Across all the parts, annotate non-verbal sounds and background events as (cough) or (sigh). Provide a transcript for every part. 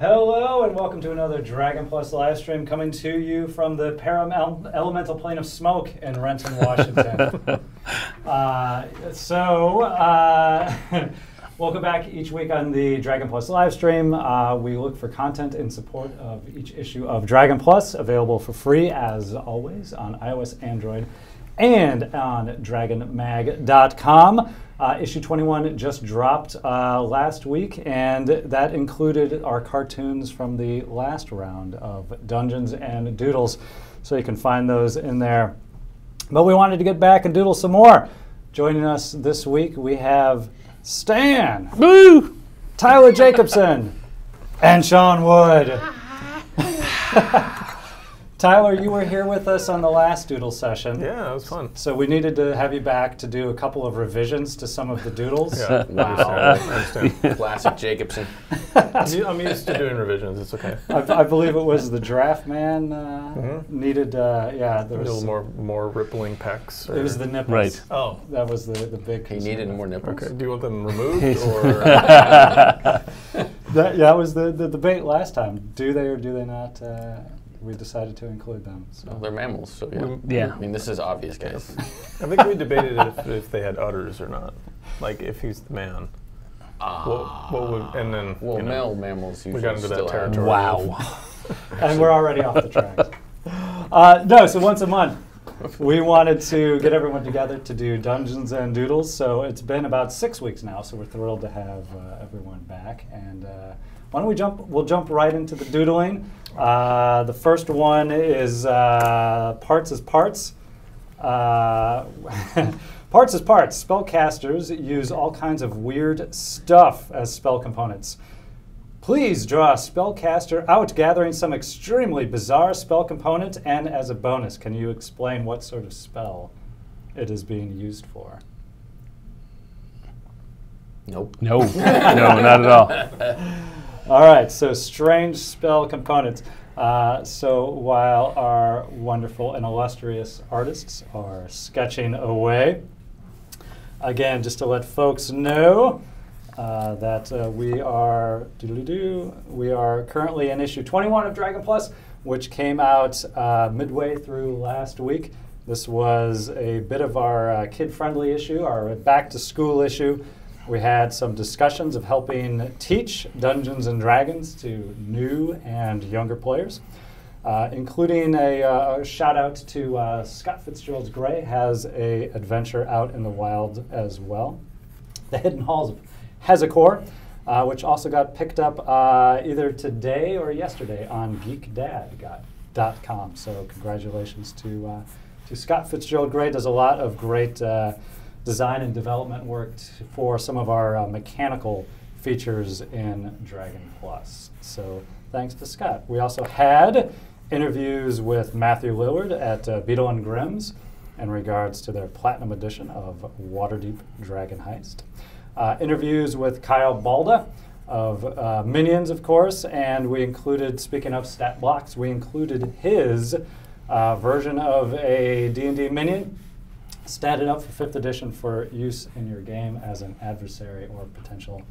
Hello and welcome to another Dragon Plus live stream coming to you from the param- elemental plane of smoke in Renton, Washington. (laughs) uh, so, uh, (laughs) welcome back each week on the Dragon Plus live stream. Uh, we look for content in support of each issue of Dragon Plus, available for free as always on iOS, Android, and on dragonmag.com. Uh, issue 21 just dropped uh, last week, and that included our cartoons from the last round of Dungeons and Doodles. So you can find those in there. But we wanted to get back and doodle some more. Joining us this week, we have Stan, Boo! Tyler Jacobson, and Shawn Wood. (laughs) Tyler, you were here with us on the last doodle session. Yeah, that was fun. So we needed to have you back to do a couple of revisions to some of the doodles. Yeah, Wow. I understand. (laughs) Classic Jacobson. I'm u- I'm used to doing revisions. It's okay. I, I believe it was the draft man uh, Mhm. needed. Uh, yeah, there was a little more more rippling pecs. It was the nipples. Right. Oh, That was the the big. He concern. needed more nipples. okay. Do you want them removed (laughs) or? (laughs) That, yeah, that was the, the debate last time. Do they or do they not? Uh, we decided to include them. So. Well, they're mammals, so yeah. We- Yeah. I mean, this is obvious, guys. I think we debated if, if they had udders or not. Like if he's the man. What, what would and then Well, you know, male mammals usually we got into that still have- territory. Wow. (laughs) and we're already off the tracks. Uh, no, so once a month, we wanted to get everyone together to do Dungeons and Doodles. So it's been about six weeks now, so we're thrilled to have uh, everyone back. And uh, why don't we jump? We'll jump right into the doodling. Uh, the first one is uh, parts as parts. Uh, (laughs) parts as parts. Spellcasters use all kinds of weird stuff as spell components. Please draw a spellcaster out gathering some extremely bizarre spell component, and as a bonus, can you explain what sort of spell it is being used for? Nope. No, no, not at all. (laughs) All right, so strange spell components. Uh, so while our wonderful and illustrious artists are sketching away, again, just to let folks know uh, that uh, we are we are currently in issue 21 of Dragon Plus, which came out uh, midway through last week. This was a bit of our uh, kid-friendly issue, our back-to-school issue. We had some discussions of helping teach Dungeons and Dragons to new and younger players, uh, including a, uh, shout out to uh, Scott Fitzgerald's Gray has a adventure out in the wild as well. The Hidden Halls of Hezakor, uh, which also got picked up uh, either today or yesterday on geekdad.com. So congratulations to uh, to Scott Fitzgerald Gray. Does a lot of great design and development work for some of our uh, mechanical features in Dragon Plus. So thanks to Scott. We also had interviews with Matthew Lillard at uh, Beadle and Grimm's in regards to their platinum edition of Waterdeep Dragon Heist. Uh, interviews with Kyle Balda of uh, Minions, of course, and we included, speaking of stat blocks, we included his uh, version of a D&D Minion statted up for fifth edition for use in your game as an adversary or potential,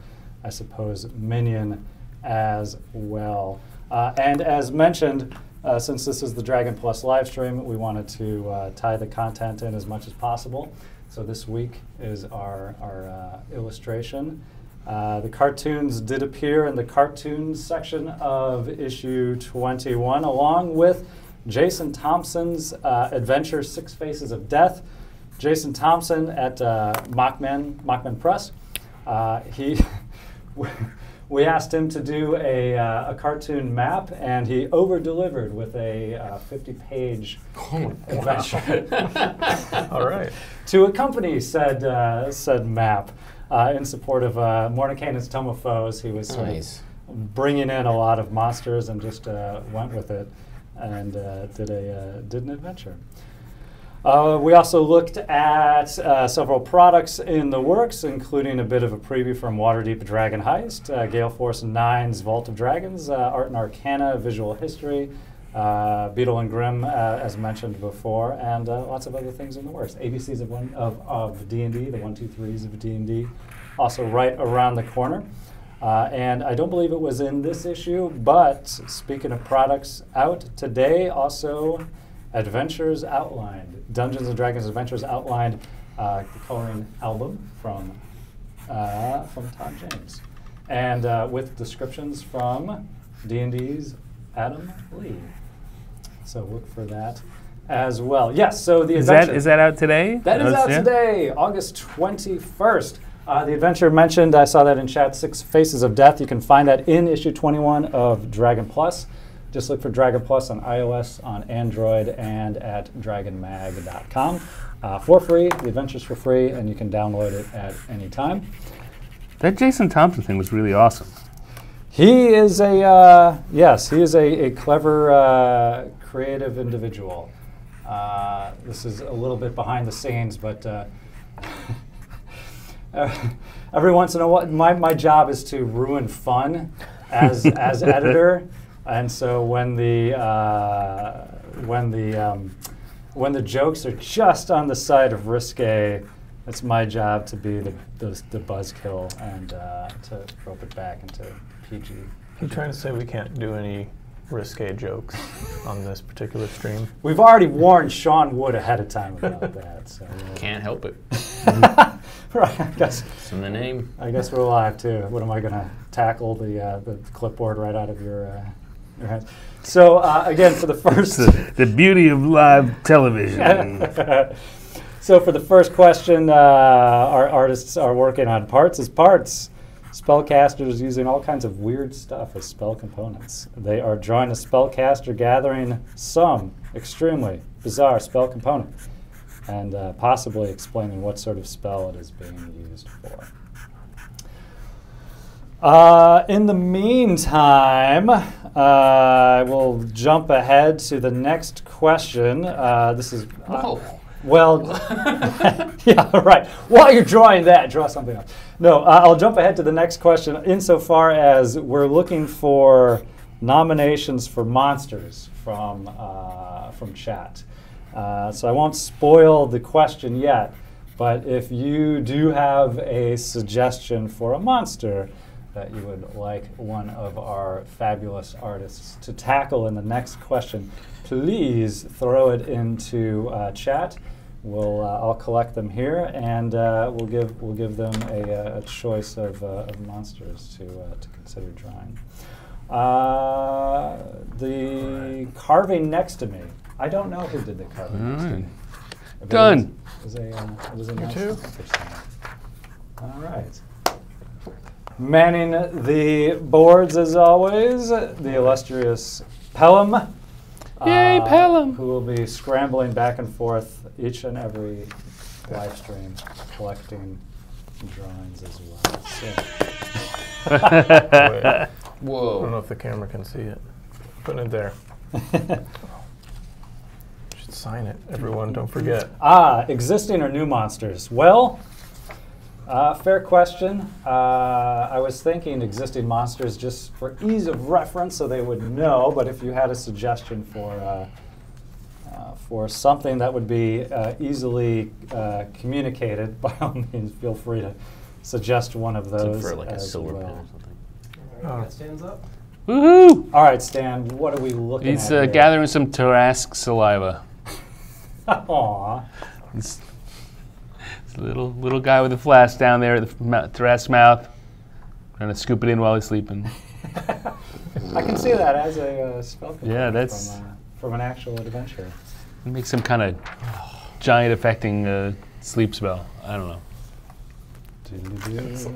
I suppose, minion as well. Uh, and as mentioned, uh, since this is the Dragon Plus live stream, we wanted to uh, tie the content in as much as possible. So this week is our, our uh, illustration. Uh, the cartoons did appear in the cartoons section of issue 21, along with Jason Thompson's uh, adventure Six Faces of Death. Jason Thompson at uh, Mockman, Mockman Press. Uh, he, (laughs) we asked him to do a, uh, a cartoon map, and he over delivered with a 50 page adventure (laughs) All right. to accompany said, uh, said map uh, in support of uh, of Foes. He was sort Nice. bringing in a lot of monsters and just uh, went with it and uh, did, a, uh, did an adventure. Uh, we also looked at uh, several products in the works, including a bit of a preview from Waterdeep Dragon Heist, uh, Gale Force 9's Vault of Dragons, uh, Art and Arcana, Visual History, uh, Beadle and Grimm, uh, as mentioned before, and lots of other things in the works. ABCs of one of, of D&D, the one, two, threes of D&D, also right around the corner. Uh, and I don't believe it was in this issue, but speaking of products out today, also Adventures Outlined, Dungeons and Dragons Adventures Outlined, uh, the coloring album from uh, from Todd James, and uh, with descriptions from D&D's Adam Lee. So look for that as well. Yes. So the Is that adventure is that out today? that is Oh, out yeah? today, August 21st. Uh, the adventure mentioned, I saw that in chat, Six Faces of Death. You can find that in issue 21 of Dragon Plus. Just look for Dragon Plus on iOS, on Android, and at dragonmag.com. Uh, for free, the adventure's for free, and you can download it at any time. That Jason Thompson thing was really awesome. He is a, uh, yes, he is a, a clever, uh, creative individual. Uh, this is a little bit behind the scenes, but uh, (laughs) every once in a while, my, my job is to ruin fun as, as editor. And so when the, uh, when, the, um, when the jokes are just on the side of risque, it's my job to be the, the, the buzzkill and uh, to rope it back into PG. You trying to say we can't do any risque jokes on this particular stream? (laughs) We've already warned Shawn Wood ahead of time about (laughs) that. So uh, Can't help it. (laughs) right, I guess It's in the name. I guess we're live too. What am I going to tackle the uh, the clipboard right out of your uh, hands? So uh, again, for the (laughs) first. The, the beauty of live television. (laughs) so for the first question, uh, our artists are working on parts as parts. Spellcasters using all kinds of weird stuff as spell components. They are drawing a spellcaster gathering some extremely bizarre spell component and uh, possibly explaining what sort of spell it is being used for. Uh, in the meantime, uh, I will jump ahead to the next question. Uh, this is uh, well, (laughs) (laughs) yeah, right. While you're drawing that, draw something else. No, uh, I'll jump ahead to the next question insofar as we're looking for nominations for monsters from, uh, from chat. Uh, so I won't spoil the question yet, but if you do have a suggestion for a monster that you would like one of our fabulous artists to tackle in the next question, please throw it into uh, chat. We'll, uh, I'll collect them here, and uh, we'll give we'll give them a, uh, a choice of, uh, of monsters to uh, to consider drawing. Uh, the carving next to me. I don't know who did the carving next to Alright. me. Done. It was, it was a, uh, it was a nice too? All right. Manning the boards as always, the illustrious Pelham. Yay, uh, Pelham. Who will be scrambling back and forth each and every live stream, collecting drawings as well. So, Wait, I don't know if the camera can see it. Putting it there. (laughs) Should sign it, everyone. Don't forget. ah, existing or new monsters? Well, uh, fair question. Uh, I was thinking existing monsters just for ease of reference so they would know, but if you had a suggestion for, uh, uh, for something that would be uh, easily uh, communicated, (laughs) by all means, feel free to suggest one of those. for like a as silver well. pen or something. Oh. That stands up. Woohoo! All right, Stan, what are we looking He's at? uh, here? gathering some Tarrasque saliva. (laughs) Aw. It's, it's little little guy with a flask down there at the f- mou- Tarrasque mouth, trying to scoop it in while he's sleeping. I can see that as a uh, spell Yeah, that's- from, uh, from an actual adventure. Make some kind of giant affecting uh, sleep spell. I don't know. Tyler's?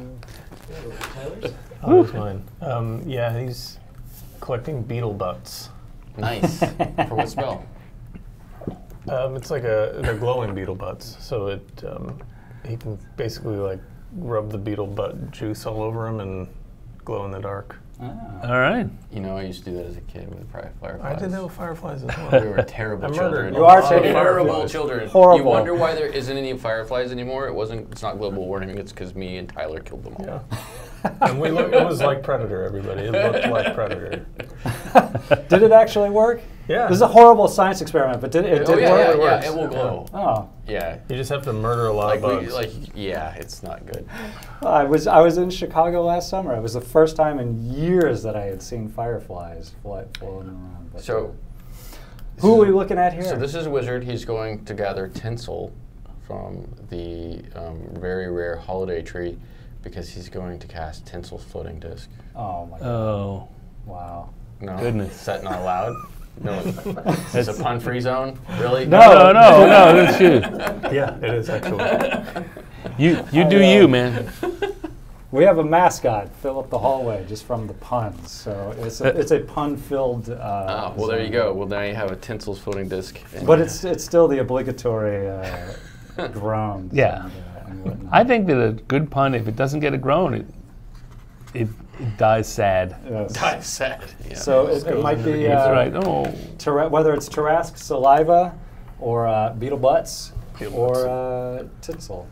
Oh, that's mine. Um, yeah, he's collecting beetle butts. Nice. (laughs) for what spell? Um, it's like a they're glowing beetle butts, so it um, he can basically like rub the beetle butt juice all over him and glow in the dark. Ah. All right. You know, I used to do that as a kid with pri- fireflies. I did that with fireflies as We well. were terrible I children. You are a lot of terrible children. Horrible. You wonder why there isn't any fireflies anymore? It wasn't. It's not global warming. It's because me and Tyler killed them all. Yeah. and we look, it was like Predator, everybody. It looked like Predator. (laughs) did it actually work? Yeah. This is a horrible science experiment, but did it, it oh did yeah, work? yeah, it yeah. works. It will glow. Oh, yeah. You just have to murder a lot Like, of we, bugs. like, yeah, it's not good. I was I was in Chicago last summer. It was the first time in years that I had seen fireflies fly, floating around. But So, who are we looking at here? so this is a wizard. He's going to gather tinsel from the um, very rare holiday tree because he's going to cast tinsel floating disc. oh my god! Oh, Wow. No, Goodness. is that not allowed? No, is (laughs) a pun-free zone? Really? No. no, no, no, that's you. (laughs) yeah, it is actually. You, you do I, uh, you, man. (laughs) We have a mascot fill up the hallway just from the puns. So it's a, it's a pun-filled. Uh, Ah, well, there you go. Well, now you have a tinsel floating disc. and- But it's it's still the obligatory uh, groans. Yeah. And, uh, and. I think that a good pun, if it doesn't get a groan, it it, it dies sad. Yes. Dive sad. Yeah. So it, it might be That's uh, right. Oh, Tara- whether it's Tarrasque saliva or uh, beetle butts Beetle or uh, tinsel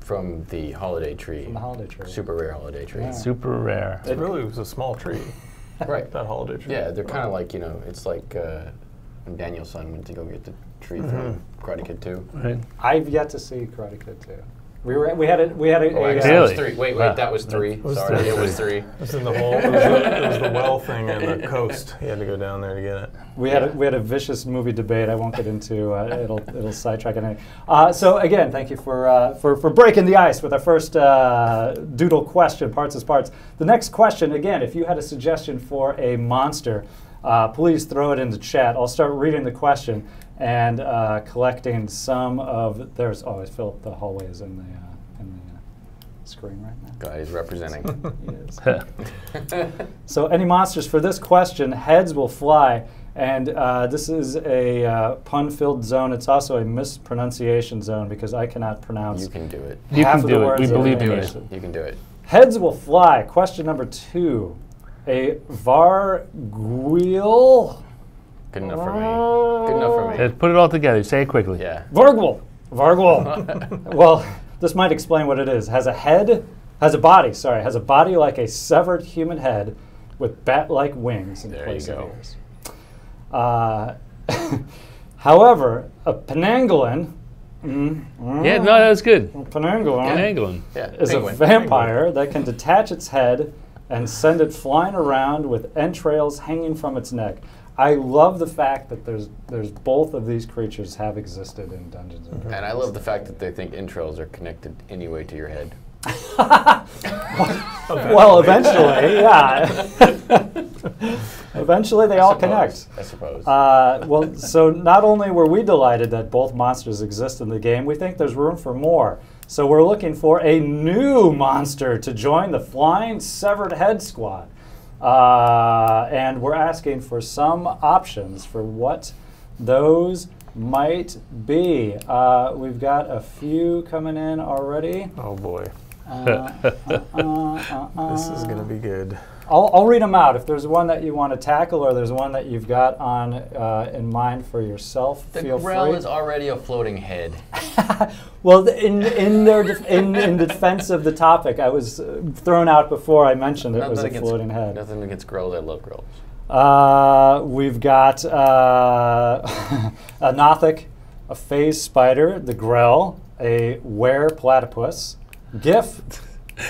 from the holiday tree. from the holiday tree. Super rare holiday tree. Yeah. super rare. It really was a small tree, (laughs) Right. that holiday tree. Yeah, they're kind of like, you know, it's like uh, when Daniel-san went to go get the tree from Karate Kid 2. Right? I've yet to see Karate Kid 2. We were we had a we had a, Oh, a, actually, uh, that was three. Wait, wait, Wow. that was three. was Sorry, three. it was three. It was in the whole. It was, the, it was the well thing and the (laughs) coast. He had to go down there to get it. We had a, we had a vicious movie debate. I won't get into uh, it'll it'll sidetrack it. Uh, so again, thank you for uh, for for breaking the ice with our first uh, doodle question. Parts as parts. The next question again, if you had a suggestion for a monster, uh, please throw it in the chat. I'll start reading the question and uh, collecting some of. There's always fill up the hallways in the uh, in the uh, screen right now. God, he's representing. Yes. (laughs) (laughs) So any monsters for this question, heads will fly. And uh, this is a uh, pun-filled zone. It's also a mispronunciation zone because I cannot pronounce you can do it. You can do it. We believe the you. You can do it. Heads will fly. Question number two. A Vargouille. Good enough for me. Good enough for me. Let's put it all together. Say it quickly. Yeah. Vargouille. Vargouille. (laughs) well, this might explain what it is. Has a head, has a body, sorry, has a body like a severed human head with bat-like wings in There you place of go. ears. Uh, (laughs) however, a Penanggalan, mm, Yeah, no, that was good. Penanggalan An England. Yeah. is penguin. a vampire that can detach its head and send it flying around with entrails hanging from its neck. I love the fact that there's there's both of these creatures have existed in Dungeons and Dragons. And I love the fact that they think entrails are connected anyway to your head. (laughs) well, eventually, yeah. (laughs) eventually, they all Suppose, connect. I suppose. Uh, well, so not only were we delighted that both monsters exist in the game, we think there's room for more. So we're looking for a new monster to join the Flying Severed Head Squad. Uh, and we're asking for some options for what those might be. Uh, we've got a few coming in already. Oh boy, Uh, uh, uh, uh, (laughs) this is gonna be good. I'll, I'll read them out. If there's one that you want to tackle or there's one that you've got on uh, in mind for yourself, the feel Grell free. is already a floating head. (laughs) well, in in their def- in, in defense of the topic, I was uh, thrown out before I mentioned it was a against, floating head. Nothing against Grells. I love grills. Uh, we've got uh, (laughs) a Nothic, a phase spider, the Grell, a were platypus, Giff,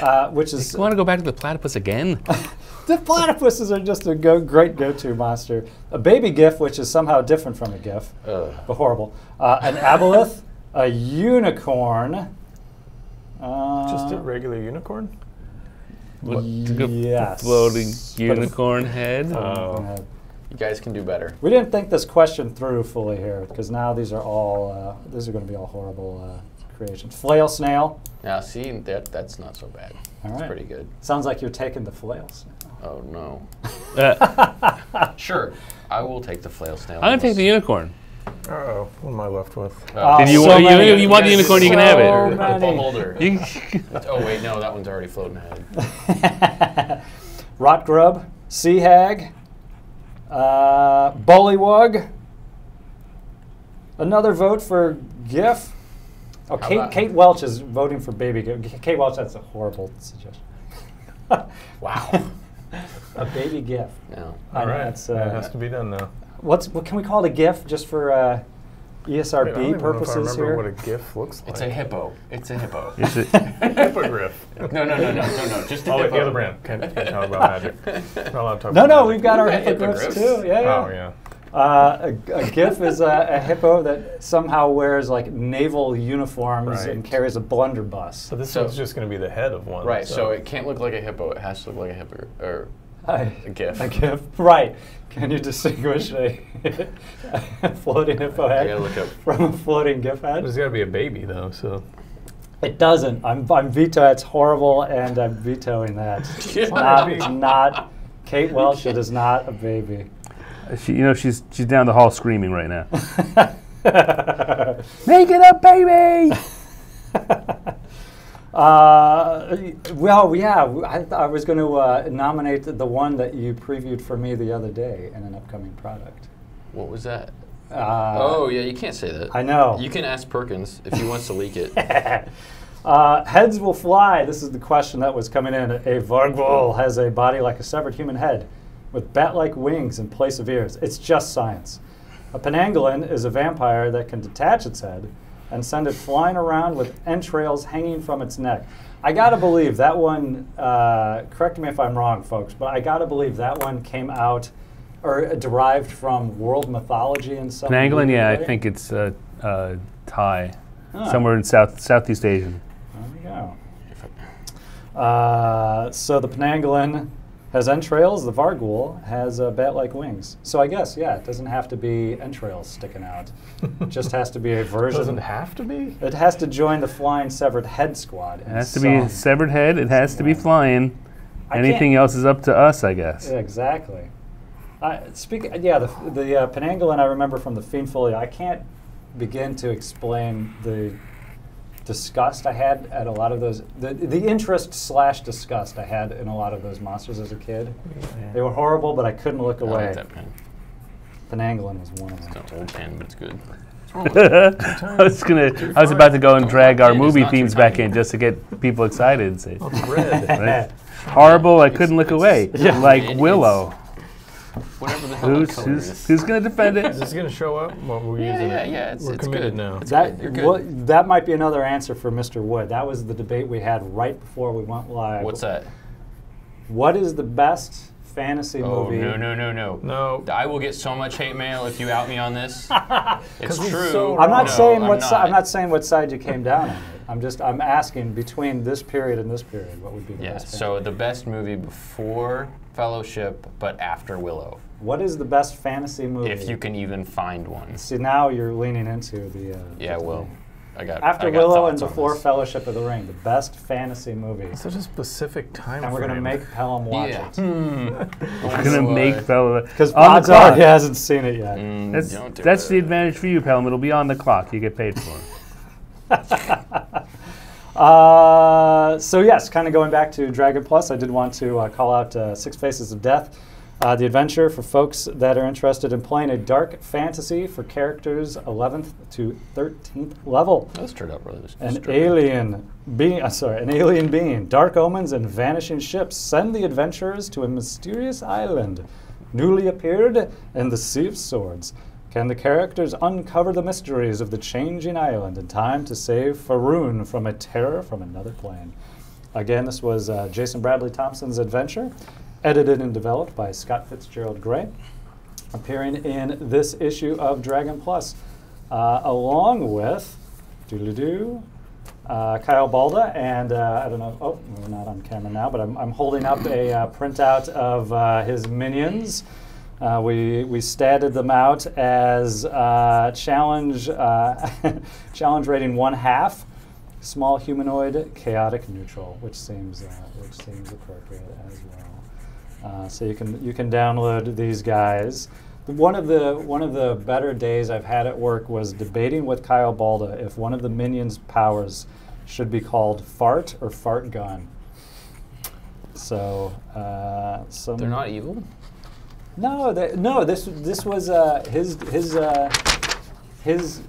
uh, which is (laughs) You want to go back to the platypus again? (laughs) the platypuses are just a go- great go-to monster. A baby giff, which is somehow different from a giff, Ugh. but horrible. Uh, an aboleth, a unicorn. Uh, Just a regular unicorn. What, yes. Floating But- unicorn head. Oh. Uh, You guys can do better. we didn't think this question through fully here because now these are all uh, these are going to be all horrible uh, creations. Flail snail. Now, see, that that's not so bad. All That's right. pretty good. Sounds like you're taking the flail snail. Oh no. Uh, (laughs) Sure, I will take the flail snail. I'm gonna take the unicorn. Uh oh, what am I left with? Oh, Did you, so want, you, many. you want the unicorn? You can have it. many. Beholder. (laughs) Oh wait, no, that one's already floating ahead. (laughs) Rot grub, sea hag, uh, bullywug. Another vote for giff. Oh, Kate, Kate Welch is voting for baby giff. Kate Welch, that's a horrible suggestion. Wow. (laughs) a baby giff. No. I All know, right, it's, that uh, has to be done now. What's what can we call it a giff just for? Uh, Wait, I don't ESRB even know if I purposes remember here. what a giff looks like. It's a hippo. It's a hippo. (laughs) Is it- hippogriff. no, no, no, no, no, no. Just a Oh, wait, hippo. the other brand. Can't, can't talk about magic. Not allowed to talk no, about no, magic. we've got our We've hippogriffs hippogriffs. too. Yeah, yeah. Oh, yeah. Uh, a, a giff is a, a hippo that somehow wears like naval uniforms Right. and carries a blunderbuss. So this So- one's just going to be the head of one. Right, so it can't look like a hippo. It has to look like a hippo. Or A giff. A giff, right. Can you distinguish a, a (laughs) floating hippo I head gotta look up. from a floating giff head? There's got to be a baby, though, so. It doesn't. I'm, I'm veto. It's horrible, and I'm vetoing that. (laughs) It's not. Not. Kate Welch. It is not a baby. she, you know, she's she's down the hall screaming right now. (laughs) Make it up, baby! Uh, well, yeah, I, I was going to uh, nominate the one that you previewed for me the other day in an upcoming product. What was that? Uh, oh, yeah, you can't say that. I know. You can ask Perkins if he wants to leak it. (laughs) Uh, heads will fly. This is the question that was coming in. A Vargouille has a body like a severed human head with bat like wings in place of ears. It's just science. A Penanggalan is a vampire that can detach its head and send it flying around with entrails hanging from its neck. I gotta believe that one, uh, correct me if I'm wrong, folks, but I gotta believe that one came out or derived from world mythology and some Pangolin, yeah, I think it's uh, uh, Thai, Ah. somewhere in South Southeast Asian. There we go. Uh, so the Penanggalan has entrails. The Vargouille has uh, bat-like wings. So I guess, yeah, it doesn't have to be entrails sticking out. It just has to be a It (laughs) version. doesn't have to be? It has to join the flying severed head squad. It has to be a severed head. It has to be flying. I Anything else is up to us, I guess. Exactly. I speak. Yeah, the the uh, Penanggalan I remember from the Fiend Folio. I can't begin to explain the disgust I had at a lot of those. The, the interest slash disgust I had in a lot of those monsters as a kid. They were horrible, but I couldn't look I away. like that pen. Penanggalan was one of It's them. an old pen, but it's good. (laughs) I was gonna. I was about to go and drag our movie themes back in just to get people excited and say, Oh, red. (laughs) right? horrible. I couldn't look it's- away. (laughs) Yeah. Like It- Willow. Whatever the hell Who's color who's, is. who's gonna defend it? Is it? this going to show up? Well, we're Yeah, using yeah, it. yeah, it's- we're it's committed good. now. It's That You're good. wha- that might be another answer for Mr. Wood. That was the debate we had right before we went live. What's that? What is the best fantasy Oh, movie? no, no, no, no. No. I will get so much hate mail if you out me on this. (laughs) it's true. so I'm not No, saying I'm what si- not. I'm not saying what side you came down on. I'm just I'm asking between this period and this period, what would be the Yeah, best? so the best movie before Fellowship, but after Willow, what is the best fantasy movie? if you can even find one. see now you're leaning into the. Uh, Yeah, the well. I got After I got Willow and thoughts on before this. Fellowship of the Ring, the best fantasy movie, Such a specific time and we're gonna make Pelham watch Yeah. it Hmm. (laughs) We're gonna make Bella because on the odds are he hasn't seen it yet. Mm, That's don't do that's it. the advantage for you, Pelham. It'll be on the clock. You get paid for it. (laughs) Uh, so yes, kind of going back to Dragon Plus, I did want to uh, call out uh, Six Faces of Death, uh, the adventure for folks that are interested in playing a dark fantasy for characters 11th to 13th level. Those turned out really An alien being, uh, sorry, an alien being, dark omens and vanishing ships send the adventurers to a mysterious island, newly appeared in the Sea of Swords. Can the characters uncover the mysteries of the changing island in time to save Faerûn from a terror from another plane? Again, this was uh, Jason Bradley Thompson's adventure, edited and developed by Scott Fitzgerald Gray appearing in this issue of Dragon Plus, uh, along with doo uh, Kyle Balda, and uh, I don't know. Oh, we're not on camera now, but I'm, I'm holding up a uh, printout of uh, his minions. Uh, we we statted them out as uh, challenge uh, (laughs) challenge rating one half, small humanoid, chaotic neutral, which seems uh, which seems appropriate as well. Uh, so you can you can download these guys. One of the one of the better days I've had at work was debating with Kyle Balda if one of the minions' powers should be called fart or fart gun. So uh, some They're not evil. No, th- no. This this was uh, his his uh, his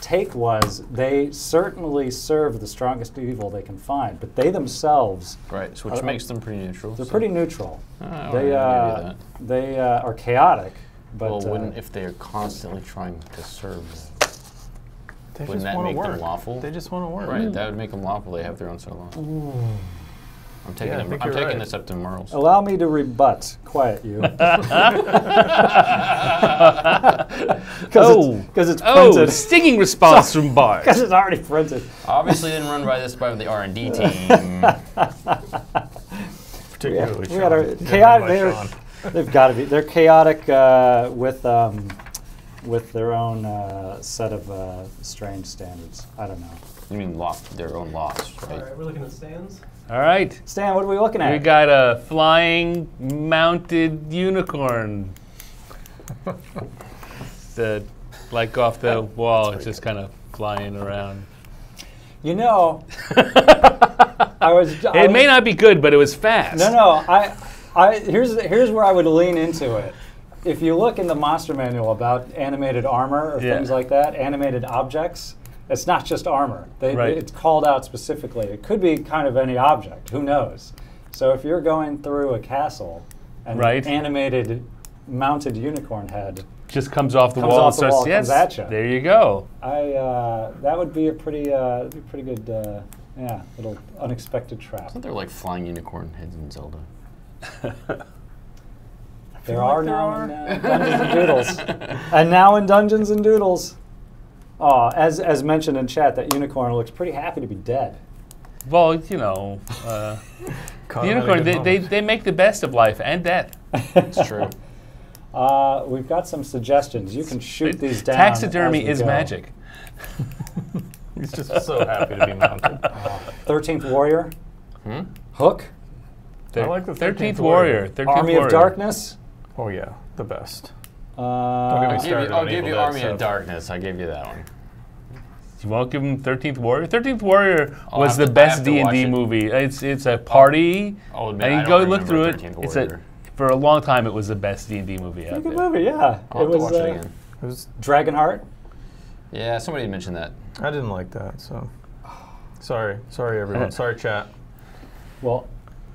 take was they certainly serve the strongest evil they can find, but they themselves Right, so which Uh, makes them pretty neutral. they're so- pretty neutral. Ah, they well, uh, they uh, are chaotic, but well, uh, wouldn't if they're constantly trying to serve? They Wouldn't just that make to them lawful? They just want to work. Right, that would make them lawful. They have their own sort of law. solo. I'm taking, Yeah, I them, think I'm taking right. this up to Mearls. Allow me to rebut. Quiet you. (laughs) (laughs) Oh. Because it's, Oh, printed. stinging (laughs) response from Bart. Because it's already printed. Obviously, didn't run by this by the R and D team. Particularly we got our Shawn. chaotic. They're, Shawn. they've got to be. They're chaotic uh, with um, with their own uh, set of uh, strange standards. I don't know. you mean lost their own loss, All right? right, we're looking at stands. All right. Stan, what are we looking at? We got a flying mounted unicorn. (laughs) the, like off the wall, it's just kind of flying around. you know, I was. (laughs) I It was- may not be good, but it was fast. No, no. I, I here's here's where I would lean into it. If you look in the monster manual about animated armor or Yeah. things like that, animated objects, it's not just armor. They, Right. they- it's called out specifically. It could be kind of any object. Who knows? So if you're going through a castle and Right. an animated mounted unicorn head, Just comes off the Comes wall off and the starts. wall, yes, comes at ya. there you go. I uh, that would be a pretty uh, be a pretty good uh, yeah little unexpected trap. Isn't there like flying unicorn heads in Zelda? (laughs) There are like now in uh, Dungeons and Doodles. and now in Dungeons and Doodles. Oh, as, as mentioned in chat, that unicorn looks pretty happy to be dead. Well, you know, uh, (laughs) the him at a unicorn, they, they, they make the best of life and death. (laughs) It's true. Uh, we've got some suggestions. You can shoot these down. Taxidermy as we is go. magic. (laughs) He's just so happy to be mounted. 13th Warrior. Hmm? Hook. I like the 13th 13th Warrior. Warrior. 13th Army Warrior. of Darkness. Oh yeah, the best. Uh, get me I'll give you, I'll give you Dead Army of. Darkness. I gave you that one. You won't give him 13th Warrior? 13th Warrior I'll was the to- best have to watch D&D it. movie. It's it's a party. I'll admit, and I you don't go look through remember it. 13th It's a for a long time it was the best D&D movie out good there. movie, yeah. I'll have it to was watch uh, it again. It was. Dragonheart. Yeah, somebody mentioned that. I didn't like that. So. Sorry, sorry everyone. Sorry chat. Well,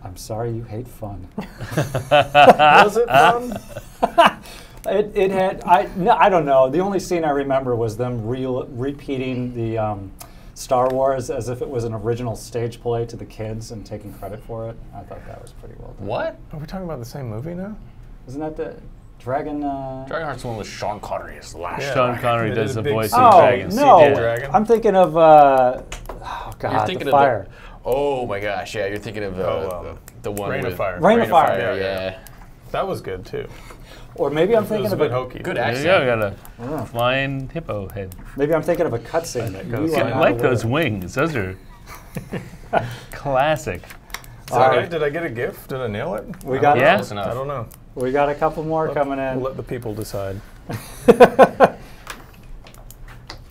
I'm sorry you hate fun. (laughs) (laughs) Was it fun? (laughs) It, it had I no I don't know. The only scene I remember was them re- repeating the um, Star Wars as if it was an original stage play to the kids and taking credit for it. I thought that was pretty well done. What? Are we talking about the same movie now? Isn't that the Dragon? Uh, Dragonheart's the one with Sean Connery as the last. Yeah. Sean Connery does the voice scene. of oh dragons. no! Yeah. Dragon. I'm thinking of uh, oh god, You're thinking the of fire. the. Oh my gosh! Yeah, you're thinking of uh, Oh, um, the one Reign with of Fire. Reign of Fire. Yeah, Yeah, yeah. That was good too. Or maybe I'm thinking was a of bit a hokey. Good There Yeah, I. Got a (laughs) flying hippo head. maybe I'm thinking of a cutscene that goes you like I like those of. wings. Those are (laughs) classic. Did, I, did I get a gift? Did I nail it? We got don't Yeah. Close enough. I don't know. We got a couple more coming We'll in. let the people decide. (laughs)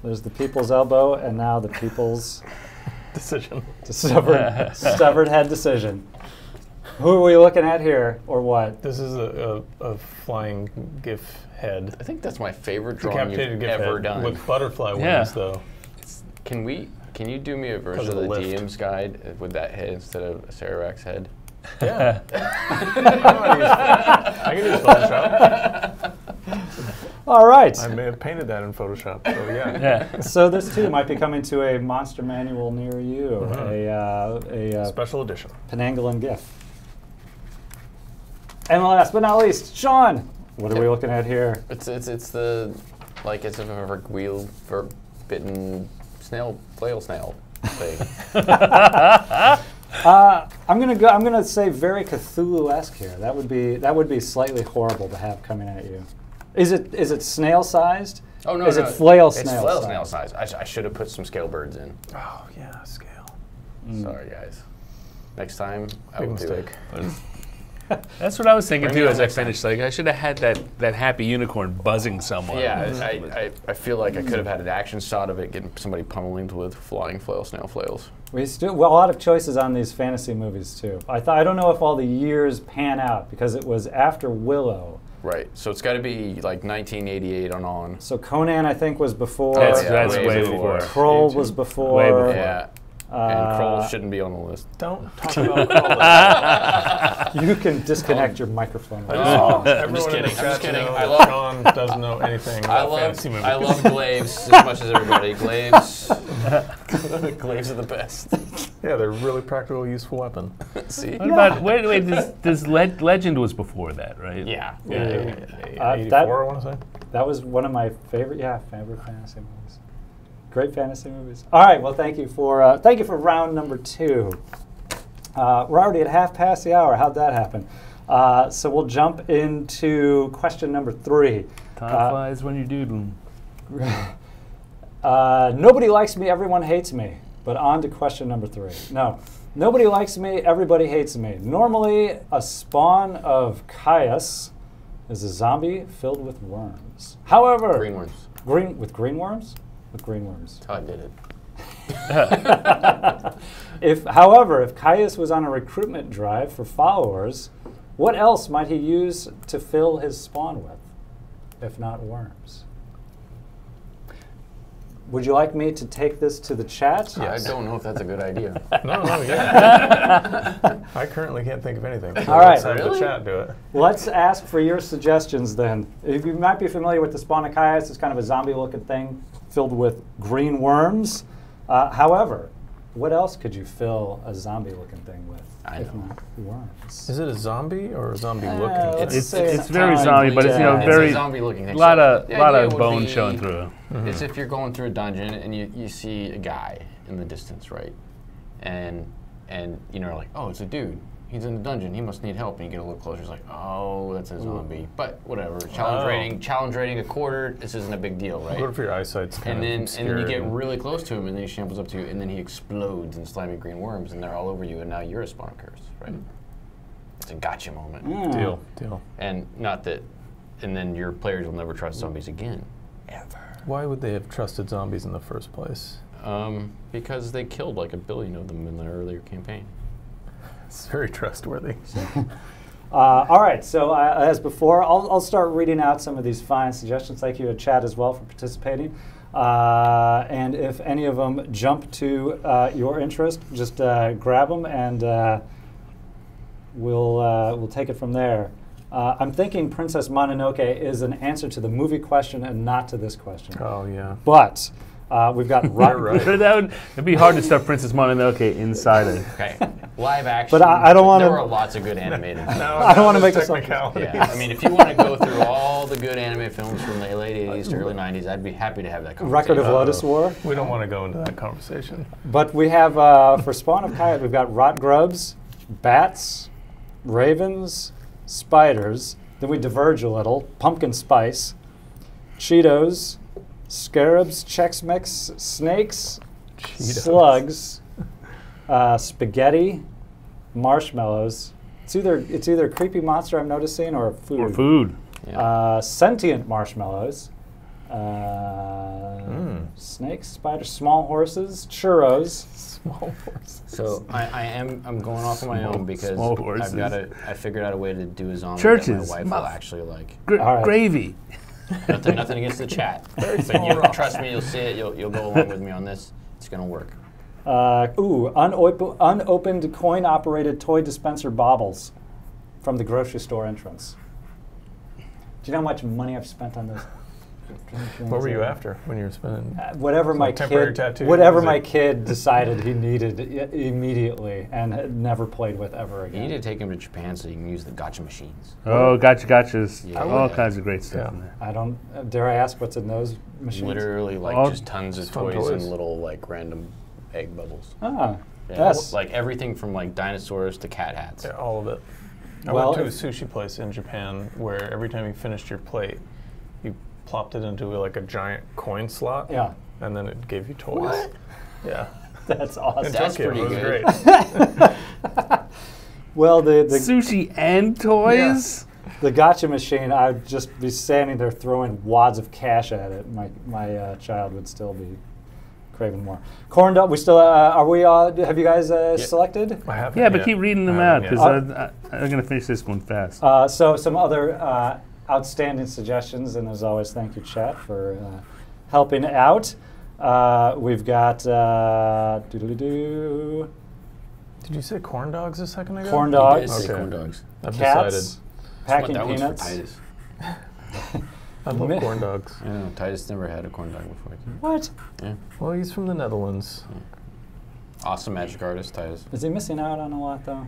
There's the people's elbow, and now the people's Decision. severed, severed head decision. Who are we looking at here, or what? This is a, a, a flying giff head. I think that's my favorite drawing you've giff ever head done. with butterfly wings, Yeah. though. Can we? Can you do me a version of of the the lift. DM's guide with that head instead of a Acererak's head? Yeah. (laughs) I can use Photoshop. All right. I may have painted that in Photoshop. So yeah. (laughs) Yeah. so this too might be coming to a monster manual near you, Mhm. a uh, a uh, Special edition. Penanggalan giff. And last but not least, Shawn. What are we looking at here? It's it's it's the like it's a ver- wheel ver- bitten snail flail snail thing. (laughs) (laughs) Uh, I'm gonna go. I'm gonna say very Cthulhu-esque here. That would be that would be slightly horrible to have coming at you. Is it is it snail sized? oh no, Is no, it flail it's snail flail size? snail size. I, sh- I should have put some scale birds in. Oh yeah, scale. Sorry guys. Next time I Big will do it. (laughs) mistake. That's what I was thinking too as I next time. finished. Like I should have had that, that happy unicorn buzzing somewhere. Yeah, I, I, I feel like I could have had an action shot of it getting somebody pummeling with flying flail snail flails. We still well a lot of choices on these fantasy movies too. I thought I don't know if all the years pan out because it was after Willow. Right. So it's got to be like 1988 on on. So Conan I think was before. That's, yeah, that's way way before. before. Krull was before. Way before. Yeah. And Krull Uh, shouldn't be on the list. Don't (laughs) talk about Krull. You can disconnect your microphone. I right just now. want I'm just kidding, I'm just kidding. know I love- Shawn doesn't know (laughs) anything I about love fantasy movies. I love (laughs) Glaives as much as everybody. Glaives, Glaives are the best. yeah, they're really practical, useful weapon. See? What about wait wait? Does, does Le- Legend was before that, right? Yeah. Yeah, yeah, Uh, yeah. that- 84, I want to say. That was one of my favorite, yeah, favorite fantasy movies. Great fantasy movies. All right, well, thank you for uh, thank you for round number two. Uh, we're already at half past the hour. How'd that happen? Uh, so we'll jump into question number three. Time Uh, flies when you're doodling. (laughs) Uh, nobody likes me, everyone hates me. But on to question number three. No, nobody likes me, everybody hates me. Normally, a spawn of Kyuss is a zombie filled with worms. However, Green worms. Green with green worms? With green worms. That's how I did it. (laughs) if, however, if Kyuss was on a recruitment drive for followers, what else might he use to fill his spawn with, if not worms? Would you like me to take this to the chat? Yeah, I don't know if that's a good idea. (laughs) No, no, yeah. (laughs) I currently can't think of anything. So All right. Let's have Really? the chat do it. Let's ask for your suggestions then. If you might be familiar with the spawn of Kyuss, it's kind of a zombie-looking thing filled with green worms. Uh, however, what else could you fill a zombie-looking thing with? I if know. not worms. Is it a zombie or a zombie Uh, looking? let's It's, it's it's very time zombie, but it's you know to- very a zombie looking thing. lot of the lot of would bone be- showing through. It's if you're going through a dungeon and you, you see a guy in the distance, right? And and you know like, oh, it's a dude. He's in the dungeon. He must need help. And you get a little closer. It's like, oh, that's a zombie. But whatever. Challenge Oh. rating. Challenge rating a quarter. This isn't a big deal, right? What if your eyesight's kind and of then and then you get really close to him, and then he shambles up to you, and then he explodes in slimy green worms, and they're all over you, and now you're a spawn curse, right? It's a gotcha moment. Mm. deal, deal. And not that, and then your players will never trust zombies again, ever. Why would they have trusted zombies in the first place? Um, because they killed like a billion of them in the earlier campaign. It's very trustworthy. (laughs) Uh, all right, so uh, as before, I'll, I'll start reading out some of these fine suggestions. Thank you to Chad as well for participating. Uh, and if any of them jump to uh, your interest, just uh, grab them and uh, we'll, uh, we'll take it from there. Uh, I'm thinking Princess Mononoke is an answer to the movie question and not to this question. Oh yeah. But uh, we've got Ro- (laughs) You're right. (laughs) That would it'd be hard to stuff Princess Mononoke inside it. Okay, live action. But I- I don't wanna- There are lots of good animated. (laughs) films. I don't wanna make this like- technicality. Yeah, I mean, if you want to go through all the good anime films from the late '80s to early '90s, I'd be happy to have that conversation. Record of Uh-oh. Lodoss War. We don't want to go into that conversation. But we have uh, for Spawn of Kyuss, we've got rot grubs, bats, ravens, spiders. Then we diverge a little. Pumpkin spice, Cheetos, scarabs, Chex Mix, snakes, Cheetos. slugs, uh, spaghetti, marshmallows. It's either it's either a creepy monster I'm noticing or food. Or food. Yeah. Uh, sentient marshmallows. Uh, Mm. Snakes, spiders, small horses, churros. Small horses. So I, I am I'm going off on my Small- own because small I've horses. got a I figured out a way to do a zombie Churches. that my wife Muff. will actually like. Gr- All right. Gravy. Nothing, nothing against the chat. but you trust me, you'll see it. You'll, you'll go along with me on this. It's gonna work. Uh, ooh, unop- unopened coin-operated toy dispenser baubles from the grocery store entrance. Do you know how much money I've spent on those? What were you after when you were spending? Uh, whatever my temporary kid, tattoo, whatever my it? kid decided he needed immediately and had never played with ever again. You need to take him to Japan so you can use the gotcha machines. Oh, gotcha, gotchas. Yeah. All Yeah. kinds of great stuff Yeah. I don't. Uh, dare I ask what's in those machines? Literally, like All- just tons of fun toys, and little like random egg bubbles. Ah, Yeah, yes. Like everything from like dinosaurs to cat hats. Yeah, all of it. I Well, went to a sushi place in Japan where every time you finished your plate, you plopped it into like a giant coin slot. Yeah. And then it gave you toys. What? Yeah. (laughs) That's In awesome. That's Tokyo, pretty it was good. great. (laughs) Well, the the, Sushi and toys? the gotcha machine, I'd just be standing there throwing wads of cash at it. My my uh, child would still be craving more. Corn dog. We still uh, are we? Uh, have you guys uh, Yeah. selected? I haven't Yeah, but yet. keep reading them out because yet. I'm going to finish this one fast. Uh, so some other uh, outstanding suggestions, and as always, thank you, chat, for uh, helping out. Uh, we've got uh, doo-doo-doo, Did you say corn dogs a second ago? corn He dogs, say Okay. corn dogs. I've cats, decided. packing that one's for peanuts. (laughs) Titus. I love corn dogs. I know Titus never had a corn dog before. What? Yeah. Well, he's from the Netherlands. Awesome magic artist, Titus. Is he missing out on a lot though?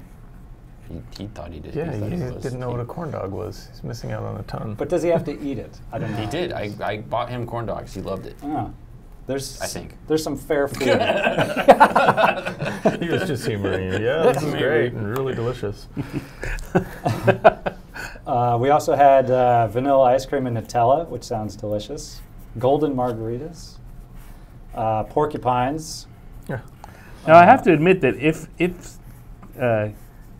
He, he thought he did. Yeah, he, thought he was. didn't know He- what a corn dog was. He's missing out on a ton. But does he have to eat it? I don't know. He did. I, I bought him corn dogs. He loved it. Oh. There's I think. there's some fair (laughs) food. he was just humoring you. Yeah, this is great and really delicious. (laughs) Uh, we also had uh, vanilla ice cream and Nutella, which sounds delicious. Golden margaritas, uh, porcupines. Yeah. Now I have to admit that if if uh,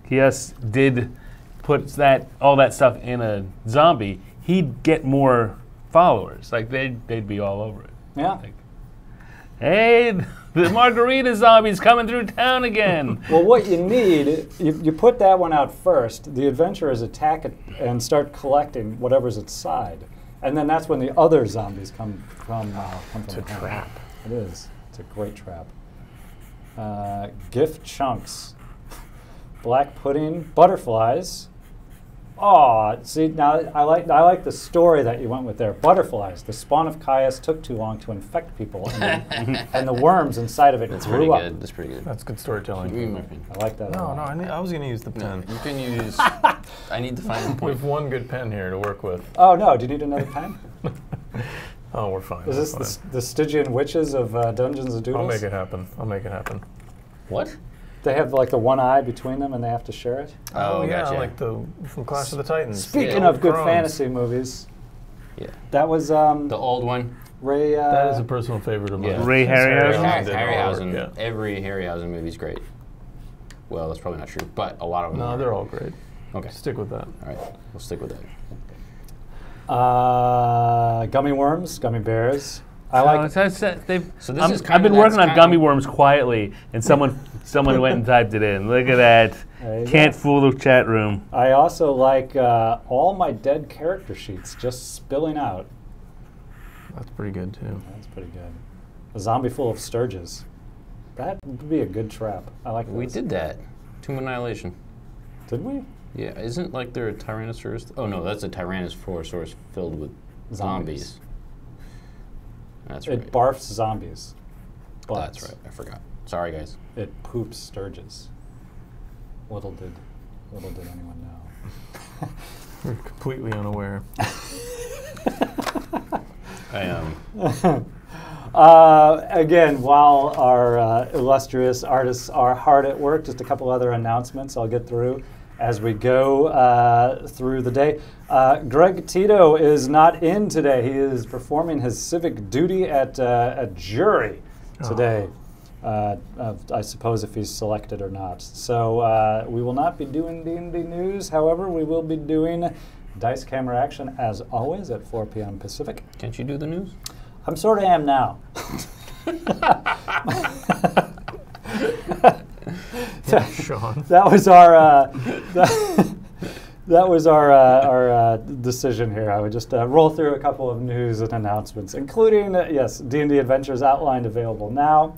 Kyuss did put that all that stuff in a zombie, he'd get more followers. Like they'd they'd be all over it. Yeah. Like, hey, the margarita zombie's coming through town again. (laughs) Well, what you need, you, you put that one out first. The adventurers attack it and start collecting whatever's inside, and then that's when the other zombies come come. Uh, come It's from a behind. trap. It is. It's a great trap. Uh, giff chunks, black pudding, butterflies. Oh, see now I like I like the story that you went with there. Butterflies. The spawn of Kyuss took too long to infect people, and, the, (laughs) and the worms inside of it That's grew pretty up. good. That's pretty good. That's good storytelling. Mm, my. I like that. a No, no, I, need, I was going to use the No, pen. you can use. (laughs) I need to find the We point. have one good pen here to work with. Oh no! Do you need another pen? (laughs) Oh, we're fine. Is this the, the Stygian witches of uh, Dungeons and Doodles? I'll make it happen. I'll make it happen. What? They have like the one eye between them, and they have to share it. Oh, yeah, gotcha. like the from Clash of the Titans. Speaking the of good Crones. fantasy movies, Yeah. that was um, The old one. Ray. Uh, That is a personal favorite of mine. Yeah. Ray Harryhausen? Harry, did all the work, Harryhausen. Yeah. Every Harryhausen movie's great. Well, that's probably not true, but a lot of them. No, are. they're all great. Okay. Stick with that. All right. We'll stick with that. uh, gummy worms, gummy bears. I So like. it's- it's- they've- So this I'm- is I've been working on gummy worms quietly, and someone (laughs) someone went and typed it in. Look at that! Can't go. fool the chat room. I also like uh, all my dead character sheets just spilling out. That's pretty good too. That's pretty good. A zombie full of stirges. That would be a good trap. I like. We those. did that. Tomb Annihilation. Did we? Yeah, isn't like there a Tyrannosaurus? Oh no, that's a Tyrannosaurus filled with Zombies. zombies. That's right. It barfs zombies. But that's right. I forgot. Sorry, guys. It poops stirges. Little did, little did anyone know. (laughs) We're completely unaware. (laughs) I um. (laughs) Uh, again, while our uh, illustrious artists are hard at work, just a couple other announcements I'll get through as we go uh, through the day. Uh, Greg Tito is not in today. He is performing his civic duty at uh, a jury today. Uh, uh, I suppose if he's selected or not. So uh, we will not be doing D&D news. However, we will be doing dice camera action as always at 4 p.m. Pacific. Can't you do the news? I'm sort of am now. (laughs) (laughs) (laughs) (laughs) Shawn. (laughs) that was our uh, that, (laughs) that was our uh, our uh, decision here. I would just uh, roll through a couple of news and announcements, including uh, yes, D and D Adventures outlined available now.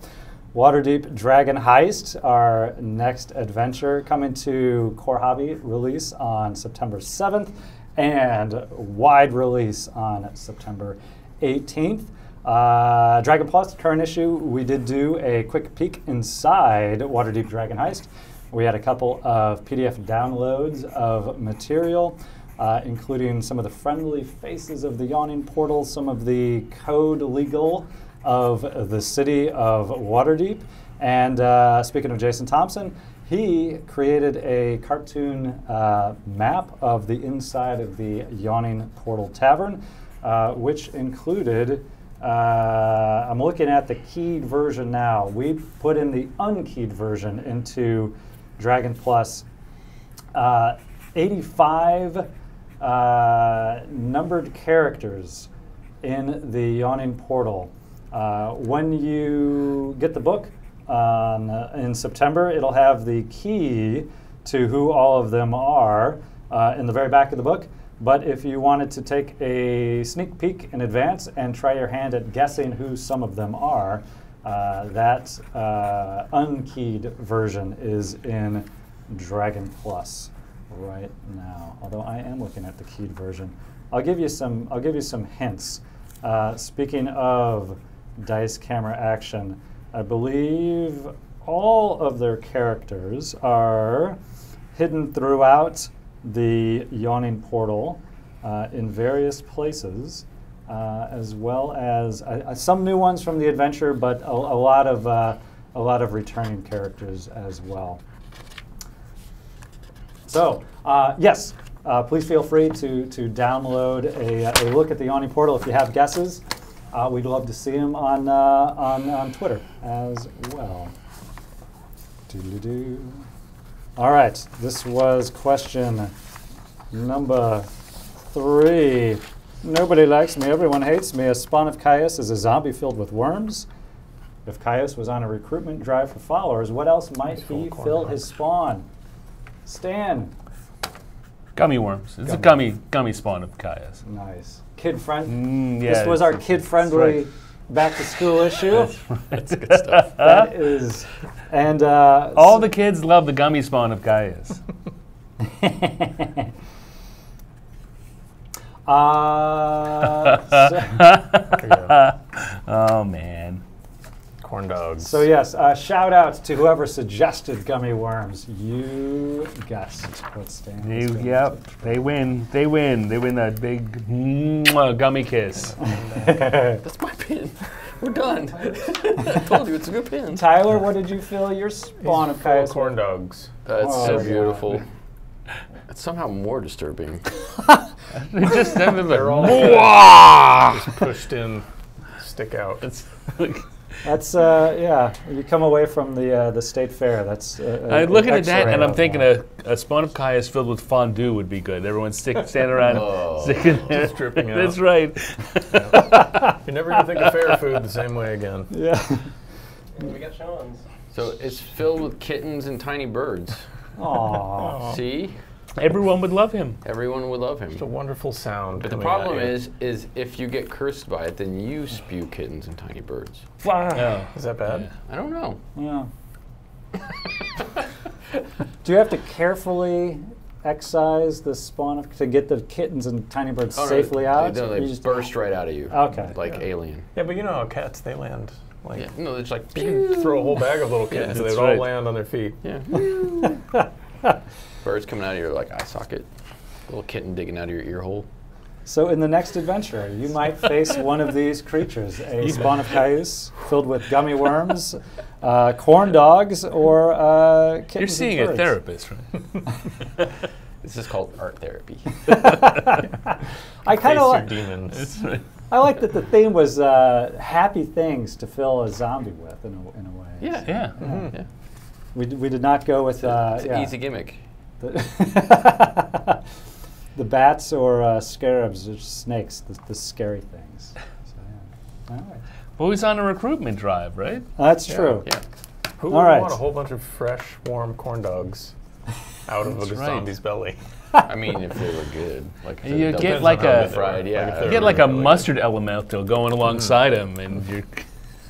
Waterdeep Dragon Heist, our next adventure, coming to Core Hobby release on September 7th and wide release on September 18th. Uh, Dragon Plus, current issue, we did do a quick peek inside Waterdeep Dragon Heist. We had a couple of PDF downloads of material, uh, including some of the friendly faces of the yawning portal, some of the code legal of the city of Waterdeep. And uh, speaking of Jason Thompson, he created a cartoon uh, map of the inside of the Yawning Portal Tavern, uh, which included. Uh, I'm looking at the keyed version now. We put in the unkeyed version into Dragon Plus. Uh, 85 uh, numbered characters in the Yawning Portal. Uh, when you get the book um, in September, it'll have the key to who all of them are uh, in the very back of the book. But if you wanted to take a sneak peek in advance and try your hand at guessing who some of them are, uh, that uh, unkeyed version is in Dragon Plus right now. Although I am looking at the keyed version, I'll give you some. I'll give you some hints. Uh, speaking of dice camera action, I believe all of their characters are hidden throughout the yawning portal uh, in various places, uh, as well as uh, uh, some new ones from the adventure, but a, a lot of uh, a lot of returning characters as well. So, uh, yes, please feel free to, to download a, a look at the Yawning Portal if you have guesses. We'd love to see them on, on, on Twitter as well. Doodly-doo. All right, this was question number three. Nobody likes me, everyone hates me. A spawn of Kyuss is a zombie filled with worms. If Kyuss was on a recruitment drive for followers, what else might He's he fill dogs. his spawn? Stan. Gummy worms. It's a Gummy. gummy gummy spawn of Kyuss. Nice. Kid friend. Mm, yeah, this was our kid friendly right. Back to school issue. (laughs) That's good stuff. that is, and uh, All the kids love the gummy spawn of Kyuss. (laughs) (laughs) uh, so, oh man. Corn dogs. so yes, uh, shout out to whoever suggested gummy worms. You guessed what Stan. was They, going yep, they win. They win. They win that big mwah, gummy kiss. (laughs) That's my pin. We're done. (laughs) I told you it's a good pin. Tyler, what did you fill your spawn of of Kyuss corn with? dogs. That's Oh, so God. beautiful. It's somehow more disturbing. (laughs) They just they're like, They're all "Mwah!" pushed in, stick out. It's like, That's uh, yeah. You come away from the uh, the state fair. That's. Uh, I'm looking at that and I'm thinking that. a, a spawn of Kyuss filled with fondue would be good. Everyone stick, stand (laughs) around, Oh. sticking there. Just dripping (laughs) out. That's right. You're never gonna think of fair food the same way again. Yeah. We got Shawn's. So it's filled with kittens and tiny birds. Aww. See? Everyone would love him. Everyone would love him. It's a wonderful sound. But the problem is, is if you get cursed by it, then you spew kittens and tiny birds. Oh. is that bad? I don't know. Yeah. Do you have to carefully excise the spawn of, to get the kittens and tiny birds Oh, safely they- out? No, or they you just- burst right out of you. Okay. Like Yeah. alien. Yeah, but you know how cats they land like Yeah. No, it's like you can throw a whole bag of little kittens and that's they'd all right. land on their feet. Yeah. (laughs) (laughs) Birds coming out of your like eye socket. Little kitten digging out of your ear hole. So in the next adventure, you might face one of these creatures: a (laughs) spawn of Kyuss filled with gummy worms, uh, corn dogs, or uh, kittens. You're and seeing a therapist, right? (laughs) This is called art therapy. (laughs) I kind Face of your like. demons. I like that the theme was uh, happy things to fill a zombie with, in a, in a way. Yeah. Yeah. Yeah. We, d- we did not go with uh, It's an yeah, easy gimmick. The, (laughs) the bats or uh, scarabs or snakes, the, the scary things. So, yeah. All right. Well, he's on a recruitment drive, right? That's true. Yeah. Who All would right. want a whole bunch of fresh, warm corn dogs out of a right. zombie's belly? (laughs) I mean, if they were good, like if You they're get like Depends on how a- good they were. fried, yeah. if You get were like a really- mustard elemental going alongside him, and you're.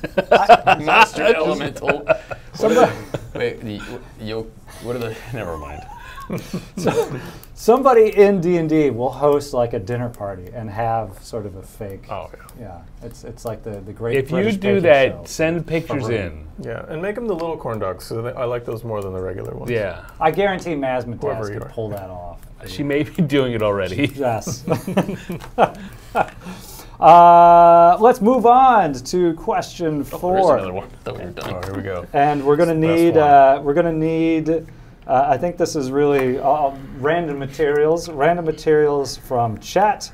(laughs) mustard elemental. Somebody, Wait, the, you, what are the? Never mind. (laughs) somebody in D and D will host like a dinner party and have sort of a fake. Oh yeah. Yeah, it's it's like the the great. If you do that, show. send pictures in. Yeah, and make them the little corn dogs. So they, I like those more than the regular ones. Yeah. I guarantee Whoever Mazmataz could are. pull that off. She may be doing it already. Yes. (laughs) (laughs) uh, let's move on to question Oh, there's another one. Thought we were done. Oh, here we go. and we're going to It's need uh, we're going to need uh, I think this is really uh, random materials random materials from chat.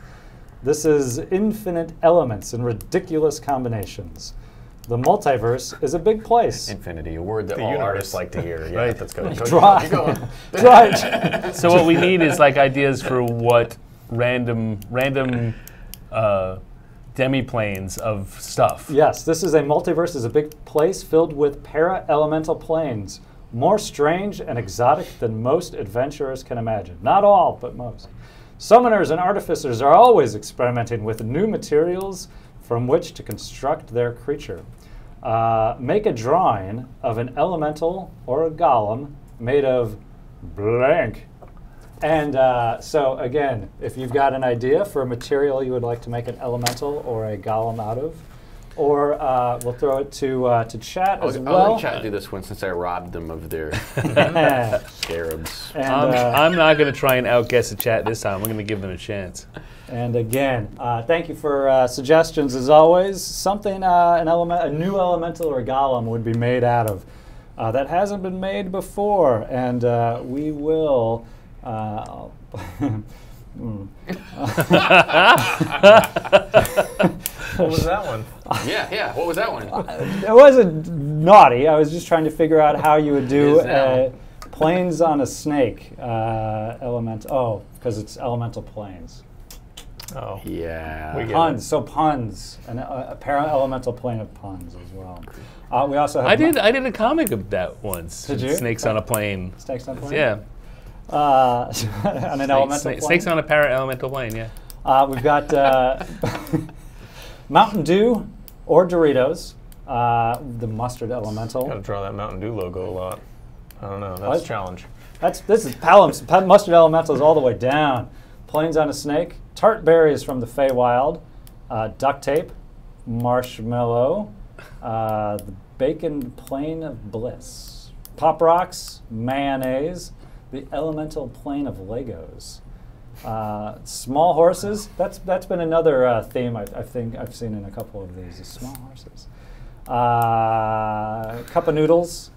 This is infinite elements and ridiculous combinations. The multiverse is a big place. Infinity, a word that The all universe. artists like to hear. Yeah, Right. that's good. (laughs) Go, Dry. going. (laughs) So what we need is like ideas for what random random uh, demiplanes of stuff. Yes, this is a multiverse is a big place filled with para-elemental planes, more strange and exotic than most adventurers can imagine. Not all, but most. Summoners and artificers are always experimenting with new materials from which to construct their creature. Uh, make a drawing of an elemental or a golem made of blank. And uh, so, again, if you've got an idea for a material you would like to make an elemental or a golem out of, or uh, we'll throw it to uh, to chat I'll, as I'll well. let chat do this one since I robbed them of their (laughs) and scarabs. I'm, uh, I'm not going to try and outguess the chat this time. I'm going to give them a chance. And again, uh, thank you for uh, suggestions as always. Something, uh, an element, a new elemental or golem would be made out of uh, that hasn't been made before, and uh, we will. Uh, (laughs) mm. (laughs) What was that one? (laughs) yeah, yeah. What was that one? it wasn't naughty. I was just trying to figure out how you would do It is now. uh, planes on a snake uh, element. Oh, because it's elemental planes. Oh, Yeah. We get Puns. So puns, an, a, a para elemental plane of puns as well. Uh, we also have I did. I did a comic of that once. Did you? Snakes on a plane. snakes on a plane. Yeah. Uh, (laughs) on an elemental Snakes, plane. snakes on a para elemental plane. Yeah. Uh, we've got uh, (laughs) Mountain Dew or Doritos, uh, the mustard elemental. gotta draw that Mountain Dew logo a lot. I don't know. That's What? a challenge. That's this is Palom's pa- mustard elementals all the way down. Planes on a snake, tart berries from the Feywild, uh, duct tape, marshmallow, uh, the bacon plane of bliss, pop rocks, mayonnaise, the elemental plane of Legos. Uh, small horses. That's that's been another uh, theme I, I think I've seen in a couple of these. Is small horses. Uh, cup of noodles,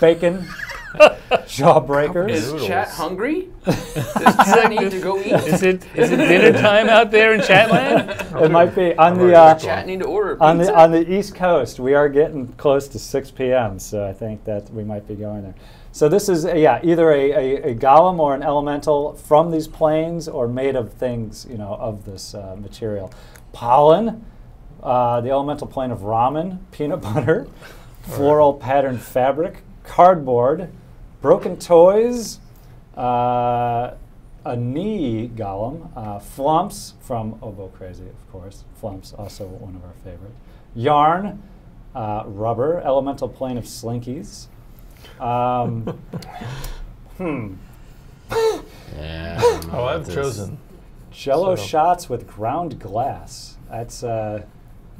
bacon, (laughs) jawbreakers. Is Noodles. chat hungry? (laughs) Does chat need to go eat? Is it is it dinner time out there in Chatland? It might be on the uh, Chat need to order a on the on the East Coast. We are getting close to 6 p.m. So I think that we might be going there. So this is uh, yeah either a, a, a golem or an elemental from these planes or made of things you know of this uh, material. Pollen, uh, the elemental plane of ramen, (laughs) peanut butter, floral patterned fabric, cardboard, broken toys. Uh, a knee golem, uh, Flumps from Oboe Crazy, of course. Flumps, also one of our favorite. Yarn, uh, rubber, elemental plane of slinkies. Um, (laughs) hmm. Yeah. I don't know Oh, I've this. chosen. Jello So- shots with ground glass. That's uh,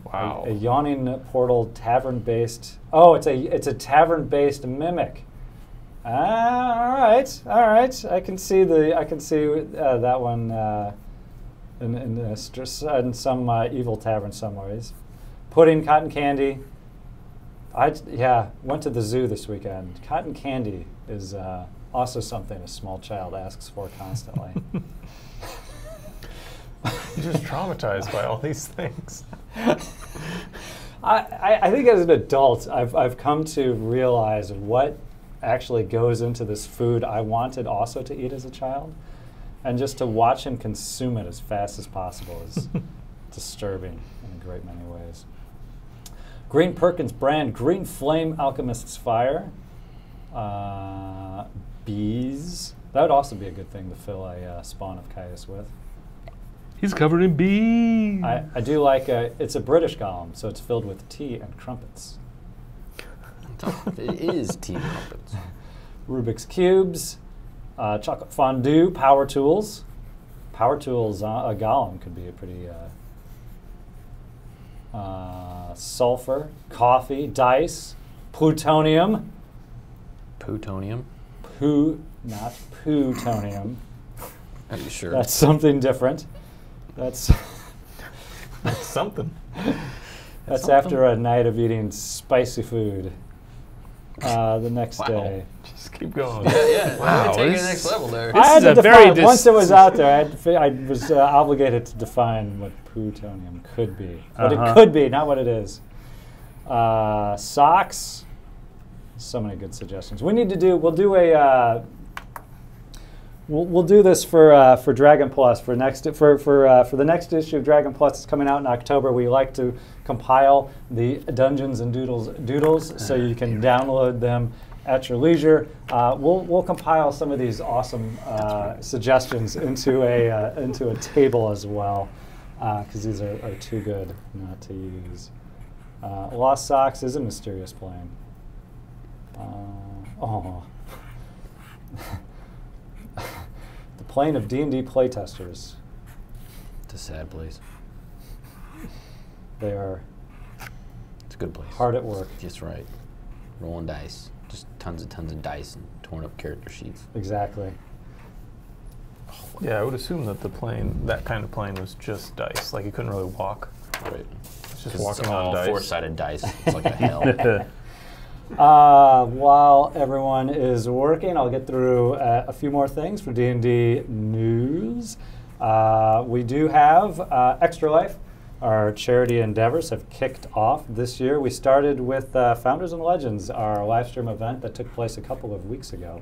Wow. a, a yawning portal tavern-based. Oh, it's a it's a tavern-based mimic. Ah, all right, all right. I can see the I can see uh, that one uh, in in, uh, str- in some uh, evil tavern somewheres. Pudding, cotton candy. I yeah went to the zoo this weekend. Cotton candy is uh, also something a small child asks for constantly. (laughs) (laughs) You're just traumatized by all these things. I, I, I think as an adult, I've, I've come to realize what actually goes into this food I wanted also to eat as a child. And just to watch him consume it as fast as possible is (laughs) disturbing in a great many ways. Green Perkins brand Green Flame Alchemist's Fire. Uh, bees. That would also be a good thing to fill a uh, spawn of Kyuss with. He's covered in bees. I, I do like a, it's a British golem, so it's filled with tea and crumpets. (laughs) It is tea crumpets. Rubik's Cubes, uh, chocolate fondue, power tools. Power tools, uh, a golem could be a pretty. Uh, sulfur, coffee, dice, plutonium, Plutonium. poo, not plutonium. Are you sure? That's something different. That's (laughs) That's Something. that's after a night of eating spicy food. Uh, the next Wow. day. Just keep going. yeah, yeah. (laughs) Wow, Wow, take it to this- the next level there. I had is to a very define, once it was out there, I, had to fi- I was uh, obligated to define what plutonium could be. What Uh-huh. it could be, not what it is. Uh, socks. So many good suggestions. We need to do. We'll do a. Uh, we'll, we'll do this for uh, for Dragon Plus for next for for uh, for the next issue of Dragon Plus. It's coming out in October. We like to compile the Dungeons and Doodles doodles so you can download them at your leisure. Uh, we'll, we'll compile some of these awesome uh, suggestions into a, uh, into a table as well, because these are, are too good not to use. Uh, Lost Socks is a mysterious plane. Uh, oh. (laughs) the plane of D&D playtesters. It's a sad place. They are It's a good place. hard at work. Just right. Rolling dice. Just tons and tons of dice and torn up character sheets. Exactly. Yeah, I would assume that the plane, that kind of plane, was just dice. Like you couldn't really walk. Right. It's just 'Cause walking it's on all dice. four-sided dice. It's like a hell. (laughs) Uh, while everyone is working, I'll get through uh, a few more things for D&D news. Uh, we do have uh, Extra Life. Our charity endeavors have kicked off this year. We started with uh, Founders and Legends, our live stream event that took place a couple of weeks ago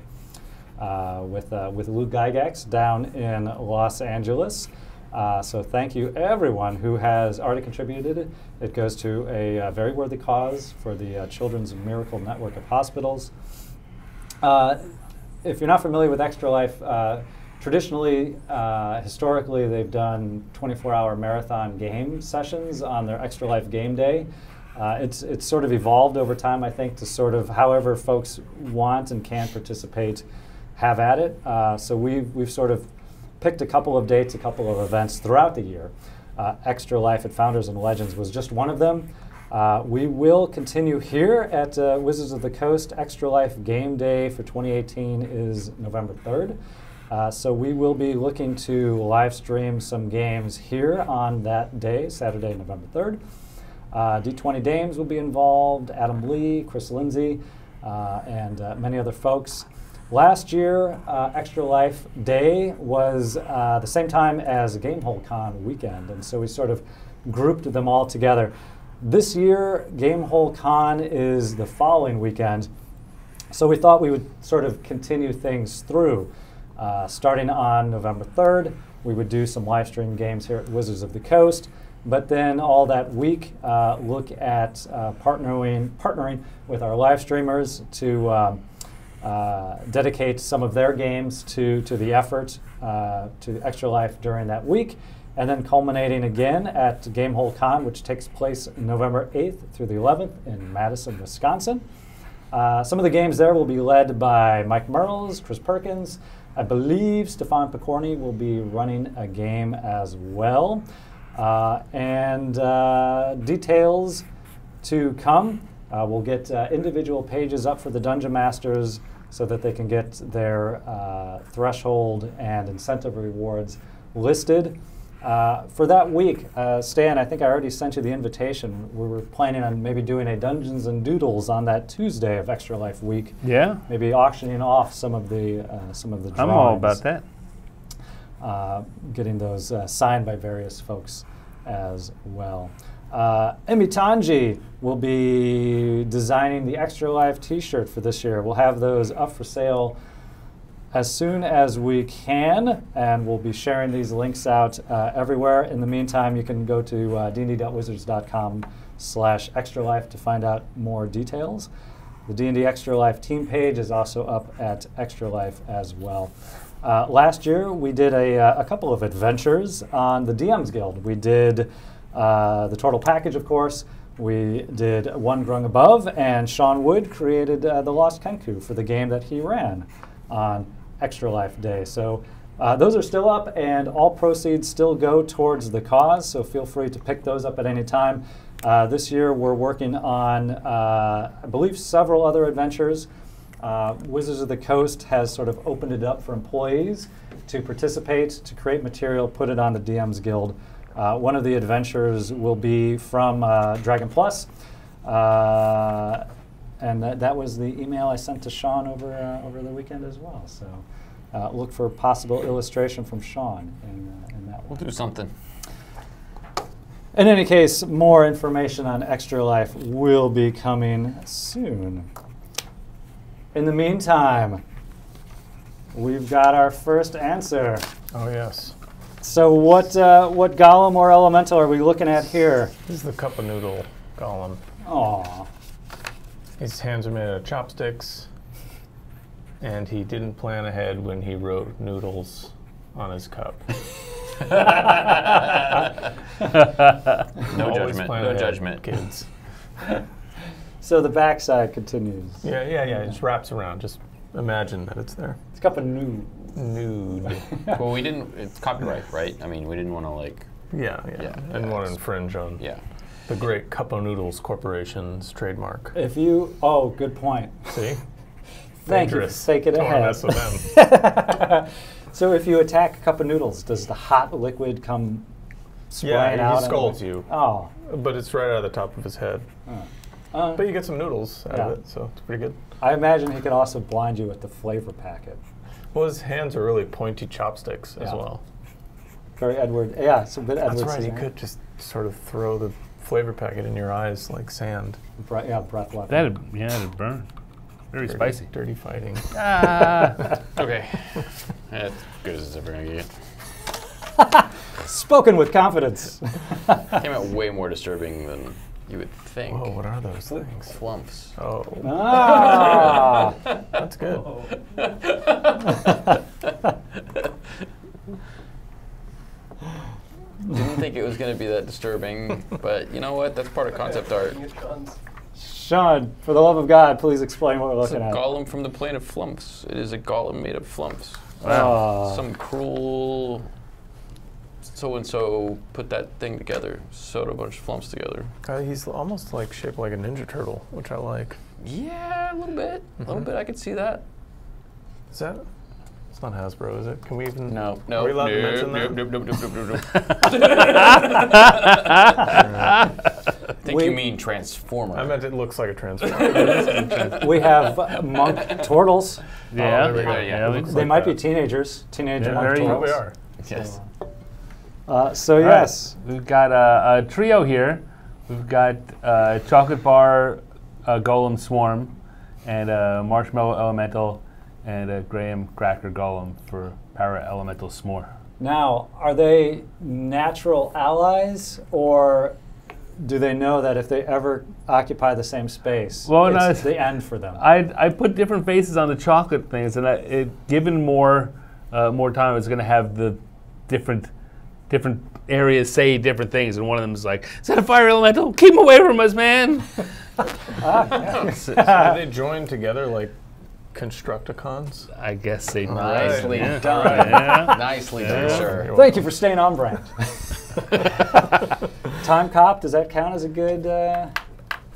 uh, with, uh, with Luke Gygax down in Los Angeles. Uh, so thank you everyone who has already contributed. It goes to a uh, very worthy cause for the uh, Children's Miracle Network of Hospitals. Uh, if you're not familiar with Extra Life, uh, traditionally, uh, historically, they've done 24-hour marathon game sessions on their Extra Life game day. Uh, it's it's sort of evolved over time, I think, to sort of however folks want and can participate, have at it. Uh, so we've we've sort of picked a couple of dates, a couple of events throughout the year. Uh, Extra Life at Founders and Legends was just one of them. Uh, we will continue here at uh, Wizards of the Coast. Extra Life Game Day for 2018 is November 3rd. Uh, so we will be looking to live stream some games here on that day, Saturday, November 3rd. Uh, D20 Dames will be involved, Adam Lee, Chris Lindsay, uh, and uh, many other folks. Last year, uh, Extra Life Day was the same time as Gamehole Con weekend, and so we sort of grouped them all together. This year, Gamehole Con is the following weekend, so we thought we would sort of continue things through. Uh, starting on November 3rd, we would do some live stream games here at Wizards of the Coast, but then all that week, uh, look at uh, partnering, partnering with our live streamers to um, uh, dedicate some of their games to, to the effort uh, to Extra Life during that week, and then culminating again at Gamehole Con, which takes place November 8th through the 11th in Madison, Wisconsin. Some of the games there will be led by Mike Mearls, Chris Perkins. I believe Stefan Pokorny will be running a game as well. Uh, and uh, details to come. Uh, we'll get uh, individual pages up for the Dungeon Masters so that they can get their uh, threshold and incentive rewards listed. Uh, for that week, uh, Stan, I think I already sent you the invitation. We were planning on maybe doing a Dungeons and Doodles on that Tuesday of Extra Life Week. yeah, Maybe auctioning off some of the uh, some of the. I'm all about that. uh, getting those uh, signed by various folks as well. Uh, Emi Tanji will be designing the Extra Life T-shirt for this year. We'll have those up for sale as soon as we can, and we'll be sharing these links out uh, everywhere. In the meantime, you can go to uh, dnd.wizards.com slash extra life to find out more details. The D&D Extra Life team page is also up at Extra Life as well. Uh, last year, we did a, uh, a couple of adventures on the DM's Guild. We did uh, the total package, of course. We did One Grung Above, and Shawn Wood created uh, the Lost Kenku for the game that he ran on Extra Life Day. So uh, those are still up, and all proceeds still go towards the cause. So feel free to pick those up at any time. Uh, this year, we're working on, uh, I believe, several other adventures. Uh, Wizards of the Coast has sort of opened it up for employees to participate, to create material, put it on the DM's Guild. Uh, one of the adventures will be from uh, Dragon Plus. Uh, and that, that was the email I sent to Shawn over, uh, over the weekend as well. So uh, look for possible illustration from Shawn in, uh, in that We'll one. do something. In any case, more information on Extra Life will be coming soon. In the meantime, we've got our first answer. Oh yes, So, what uh, what golem or elemental are we looking at here? this is the cup of noodle golem. Aw, His hands are made out of chopsticks. and he didn't plan ahead when he wrote noodles on his cup. (laughs) No Always judgment. plan No ahead, judgment. kids. (laughs) So the backside continues. Yeah, yeah, yeah. It just wraps around. Just imagine that it's there. It's a cup of new. Nude. (laughs) Well, we didn't. It's copyright, right? I mean, we didn't want to like. Yeah, yeah. Yeah, and yeah, want to it's- infringe on Yeah. The great Cupo Noodles Corporation's trademark. If you, oh, good point. See? (laughs) Thank Dangerous. you. Take it Don't ahead. mess with them. (laughs) so if you attack a cup of noodles, does the hot liquid come spraying Yeah, out? he scolds you, Oh. but it's right out of the top of his head. Uh, But you get some noodles out Yeah. of it, so it's pretty good. I imagine he could also blind you with the flavor packet. Well, his hands are really pointy chopsticks as well. Very Edward. Yeah, it's a bit Edward. That's right. He could just sort of throw the flavor packet in your eyes like sand. Bre- yeah, breath weapon. That'd yeah, that'd burn. Very Dirty, spicy. Dirty fighting. (laughs) Ah. Okay. (laughs) That's good as it's ever gonna get. Spoken with confidence. (laughs) Came out way more disturbing than you would think. Whoa, what are those things? Flumps. Oh, ah. that's good. Didn't think it was gonna be that disturbing, but you know what? That's part of concept art. Shawn, for the love of God, please explain what we're It's a looking at. golem from the plane of flumps. It is a golem made of flumps. Ah. Some cruel so and so put that thing together, sewed a bunch of flumps together. Uh, he's almost like shaped like a Ninja Turtle, which I like. Yeah, a little bit. A little bit. I could see that. Is that? It's not Hasbro, is it? Can we even? No, no, Are we allowed no, to mention no, that? no, no, no, no, no, no. (laughs) I think you We- mean Transformer. I meant it looks like a transformer. (laughs) we have uh, monk turtles. (laughs) yeah. there we go. yeah, looks They like might be teenagers, teenage Yeah, monk very- turtles. Probably are. yes. Uh, so All right. yes, We've got a, a trio here. We've got uh, chocolate bar, uh, golem swarm, and a marshmallow elemental, and a graham cracker golem for para elemental s'more. Now, are they natural allies, or do they know that if they ever occupy the same space, Well, it's no, the end for them? I I put different faces on the chocolate things, and I, it, given more uh, more time, it's going to have the different different areas say different things, and one of them is like, "Is that a fire elemental? Keep him away from us, man!" (laughs) Do (laughs) they join together like Constructicons? I guess they Nicely yeah. done. Yeah. Nicely Yeah. done, sir. Thank you for staying on brand. (laughs) Time Cop, does that count as a good, uh,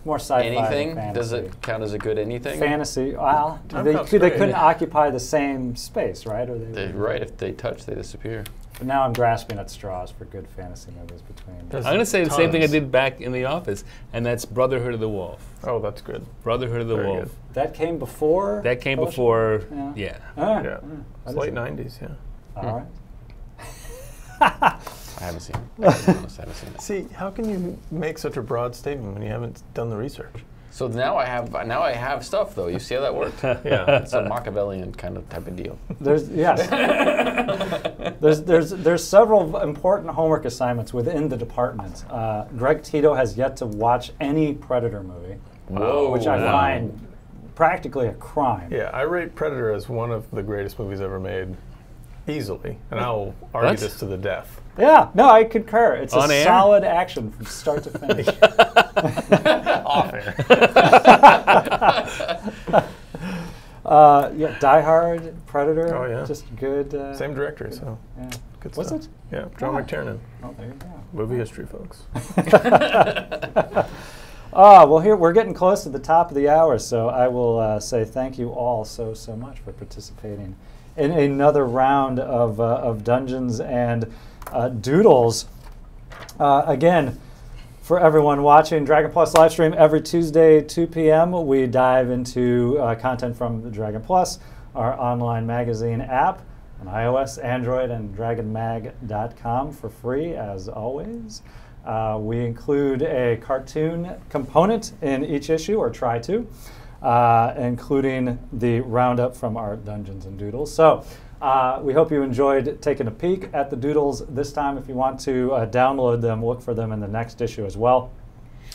more sci-fi than Anything? fantasy? Does it count as a good anything? Fantasy. Well, Time they, could, they great. couldn't occupy the same space, right? Or they, They- right, if they touch, they disappear. But now I'm grasping at straws for good fantasy movies between. There's I'm going to say the same thing I did back in the office, and that's Brotherhood of the Wolf. Oh, that's good. Brotherhood of the Very Wolf. good. That came before. That came Fellowship? before, Yeah. yeah. Ah, Yeah. ah, It's late '90s. Yeah. All right. (laughs) I haven't seen it. (laughs) I haven't I haven't seen it. See, how can you make such a broad statement when you haven't done the research? So now I have now I have stuff though. You see how that worked? (laughs) Yeah. It's a Machiavellian kind of type of deal. There's yes. There's there's there's several important homework assignments within the department. Uh, Greg Tito has yet to watch any Predator movie, Whoa. which I wow. find practically a crime. Yeah, I rate Predator as one of the greatest movies ever made, easily, and I'll argue What? this to the death. Yeah, no, I concur. It's On a air? solid action from start to (laughs) finish. Off air. (laughs) (laughs) uh, yeah, Die Hard, Predator. Oh, yeah. just good. Uh, Same director, so Yeah. good stuff. it? Yeah, John Ah. McTiernan. Oh, there you go. Movie history, folks. (laughs) Ah, well, here we're getting close to the top of the hour, so I will uh, say thank you all so so much for participating in another round of uh, of Dungeons and uh, Doodles. Uh, again, for everyone watching, Dragon Plus live stream every Tuesday, 2 p.m. We dive into uh, content from the Dragon Plus, our online magazine app on iOS, Android, and DragonMag.com for free, as always. Uh, we include a cartoon component in each issue, or try to, uh, including the roundup from our Dungeons and Doodles. So uh, we hope you enjoyed taking a peek at the doodles this time. If you want to uh, download them, look for them in the next issue as well.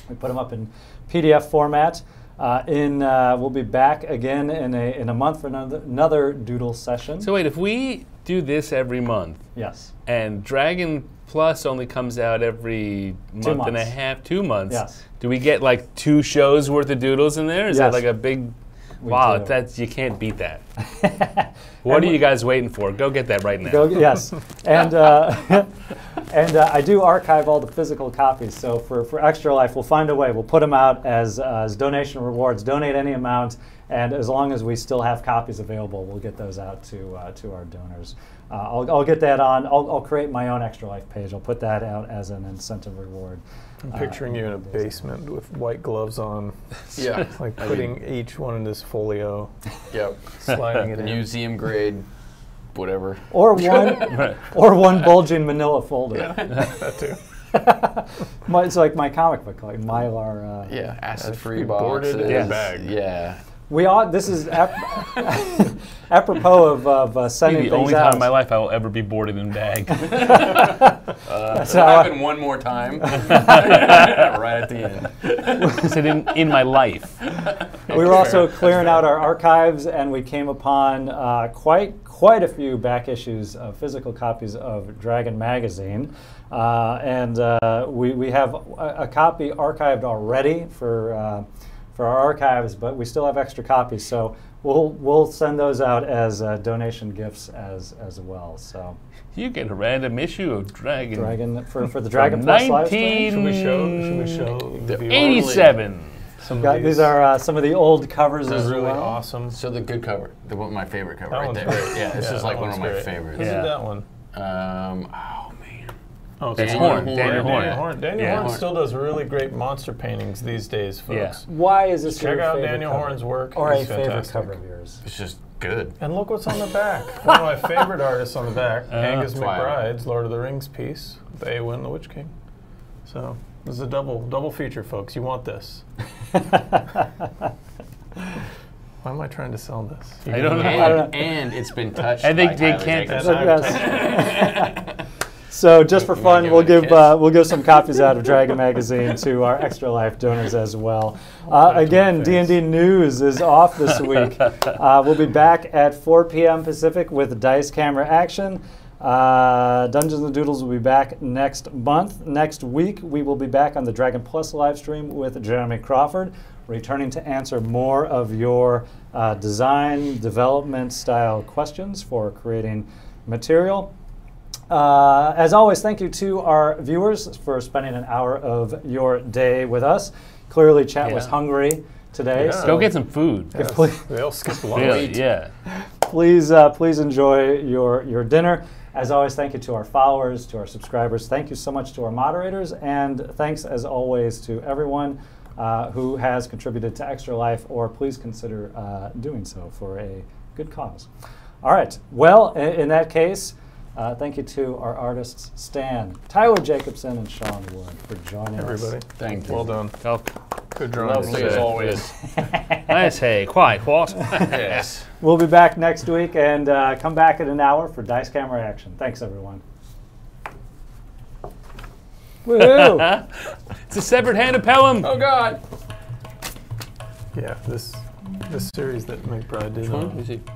We put them up in PDF format. Uh, in uh, we'll be back again in a in a month for another another doodle session. So wait, if we do this every month yes, and Dragon Plus only comes out every month and a half, two months, Yes. do we get like two shows worth of doodles in there? Is Yes. that like a big? We wow, do. that's you can't beat that. (laughs) What are you guys waiting for? Go get that right now. Go, yes, (laughs) and uh, (laughs) and uh, I do archive all the physical copies. So for, for Extra Life, we'll find a way. We'll put them out as uh, as donation rewards. Donate any amount, and as long as we still have copies available, we'll get those out to uh, to our donors. Uh, I'll, I'll get that on. I'll, I'll create my own Extra Life page. I'll put that out as an incentive reward. I'm Uh, picturing you in a basement with white gloves on, (laughs) Yeah. (laughs) like I putting each one in this folio, Yep. (laughs) sliding it in. Museum grade, whatever. Or one, or one bulging Manila folder. that too. My, it's like my comic book, like Mylar. Uh, Yeah, acid-free be boxes. boarded in a bag. Yeah. We are. This is ap- (laughs) apropos of, of uh, Maybe sending the things only out. time in my life I will ever be boarded in bag. (laughs) (laughs) That's It'll how I- one more time. right at the end. I said in, in my life. we were also clearing out our archives, and we came upon uh, quite quite a few back issues of physical copies of Dragon magazine, uh, and uh, we we have a, a copy archived already for. For our archives, but we still have extra copies, so we'll we'll send those out as uh, donation gifts as as well. So You get a random issue of Dragon. Dragon for, for the Dragon Plus live stream. Should we show? Should we show the 87. some of Got, these are uh, some of the old covers They're as really well. awesome. So the good cover, the one my favorite cover That right one's there. great. Yeah, this Yeah, is like one of my great. favorites. Who's Yeah. that one? Um, oh man. Oh, it's Daniel Horn. Horn. Daniel Horn. Daniel Horn. Daniel Yeah. Horn Horn. still does really great monster paintings these days, folks. Yeah. folks. Why is this Check your out Daniel cover? Horn's work. or a He's favorite fantastic. cover of yours? It's just good. And look what's on the back. One of my favorite artists on the back, uh, Angus McBride's Lord of the Rings piece, The Eowyn the Witch King. So this is a double double feature, folks. You want this? (laughs) Why am I trying to sell this? I don't gonna- know. I don't And, and it's been touched. I think by they Tyler can't- Jacobs. (laughs) So, just for fun, we'll give uh, we'll give some copies out of Dragon magazine to our Extra Life donors as well. (laughs) Uh, again, D and D news is off this (laughs) week. Uh, we'll be back at 4 p.m. Pacific with Dice Camera Action. Uh, Dungeons and Doodles will be back next month. Next week, we will be back on the Dragon Plus live stream with Jeremy Crawford, returning to answer more of your uh, design development style questions for creating material. Uh, as always, thank you to our viewers for spending an hour of your day with us. Clearly, chat was hungry today. Yeah. So Go get some food. (laughs) Yes, please- They'll skip lunch. Really, yeah. please, uh, please enjoy your, your dinner. As always, thank you to our followers, to our subscribers. Thank you so much to our moderators, and thanks as always to everyone uh, who has contributed to Extra Life, or please consider uh, doing so for a good cause. All right. Well, i- in that case, uh, thank you to our artists Stan, Tyler Jacobson, and Shawn Wood for joining us. Everybody, Thank you. well done. Oh, Good drawing. Lovely as always. I say, quite what? (laughs) yes. We'll be back next week and uh, come back in an hour for Dice Camera Action. Thanks, everyone. Woohoo! (laughs) it's a severed hand of Pelham. Oh God. Yeah, this this series that McBride did. Which one?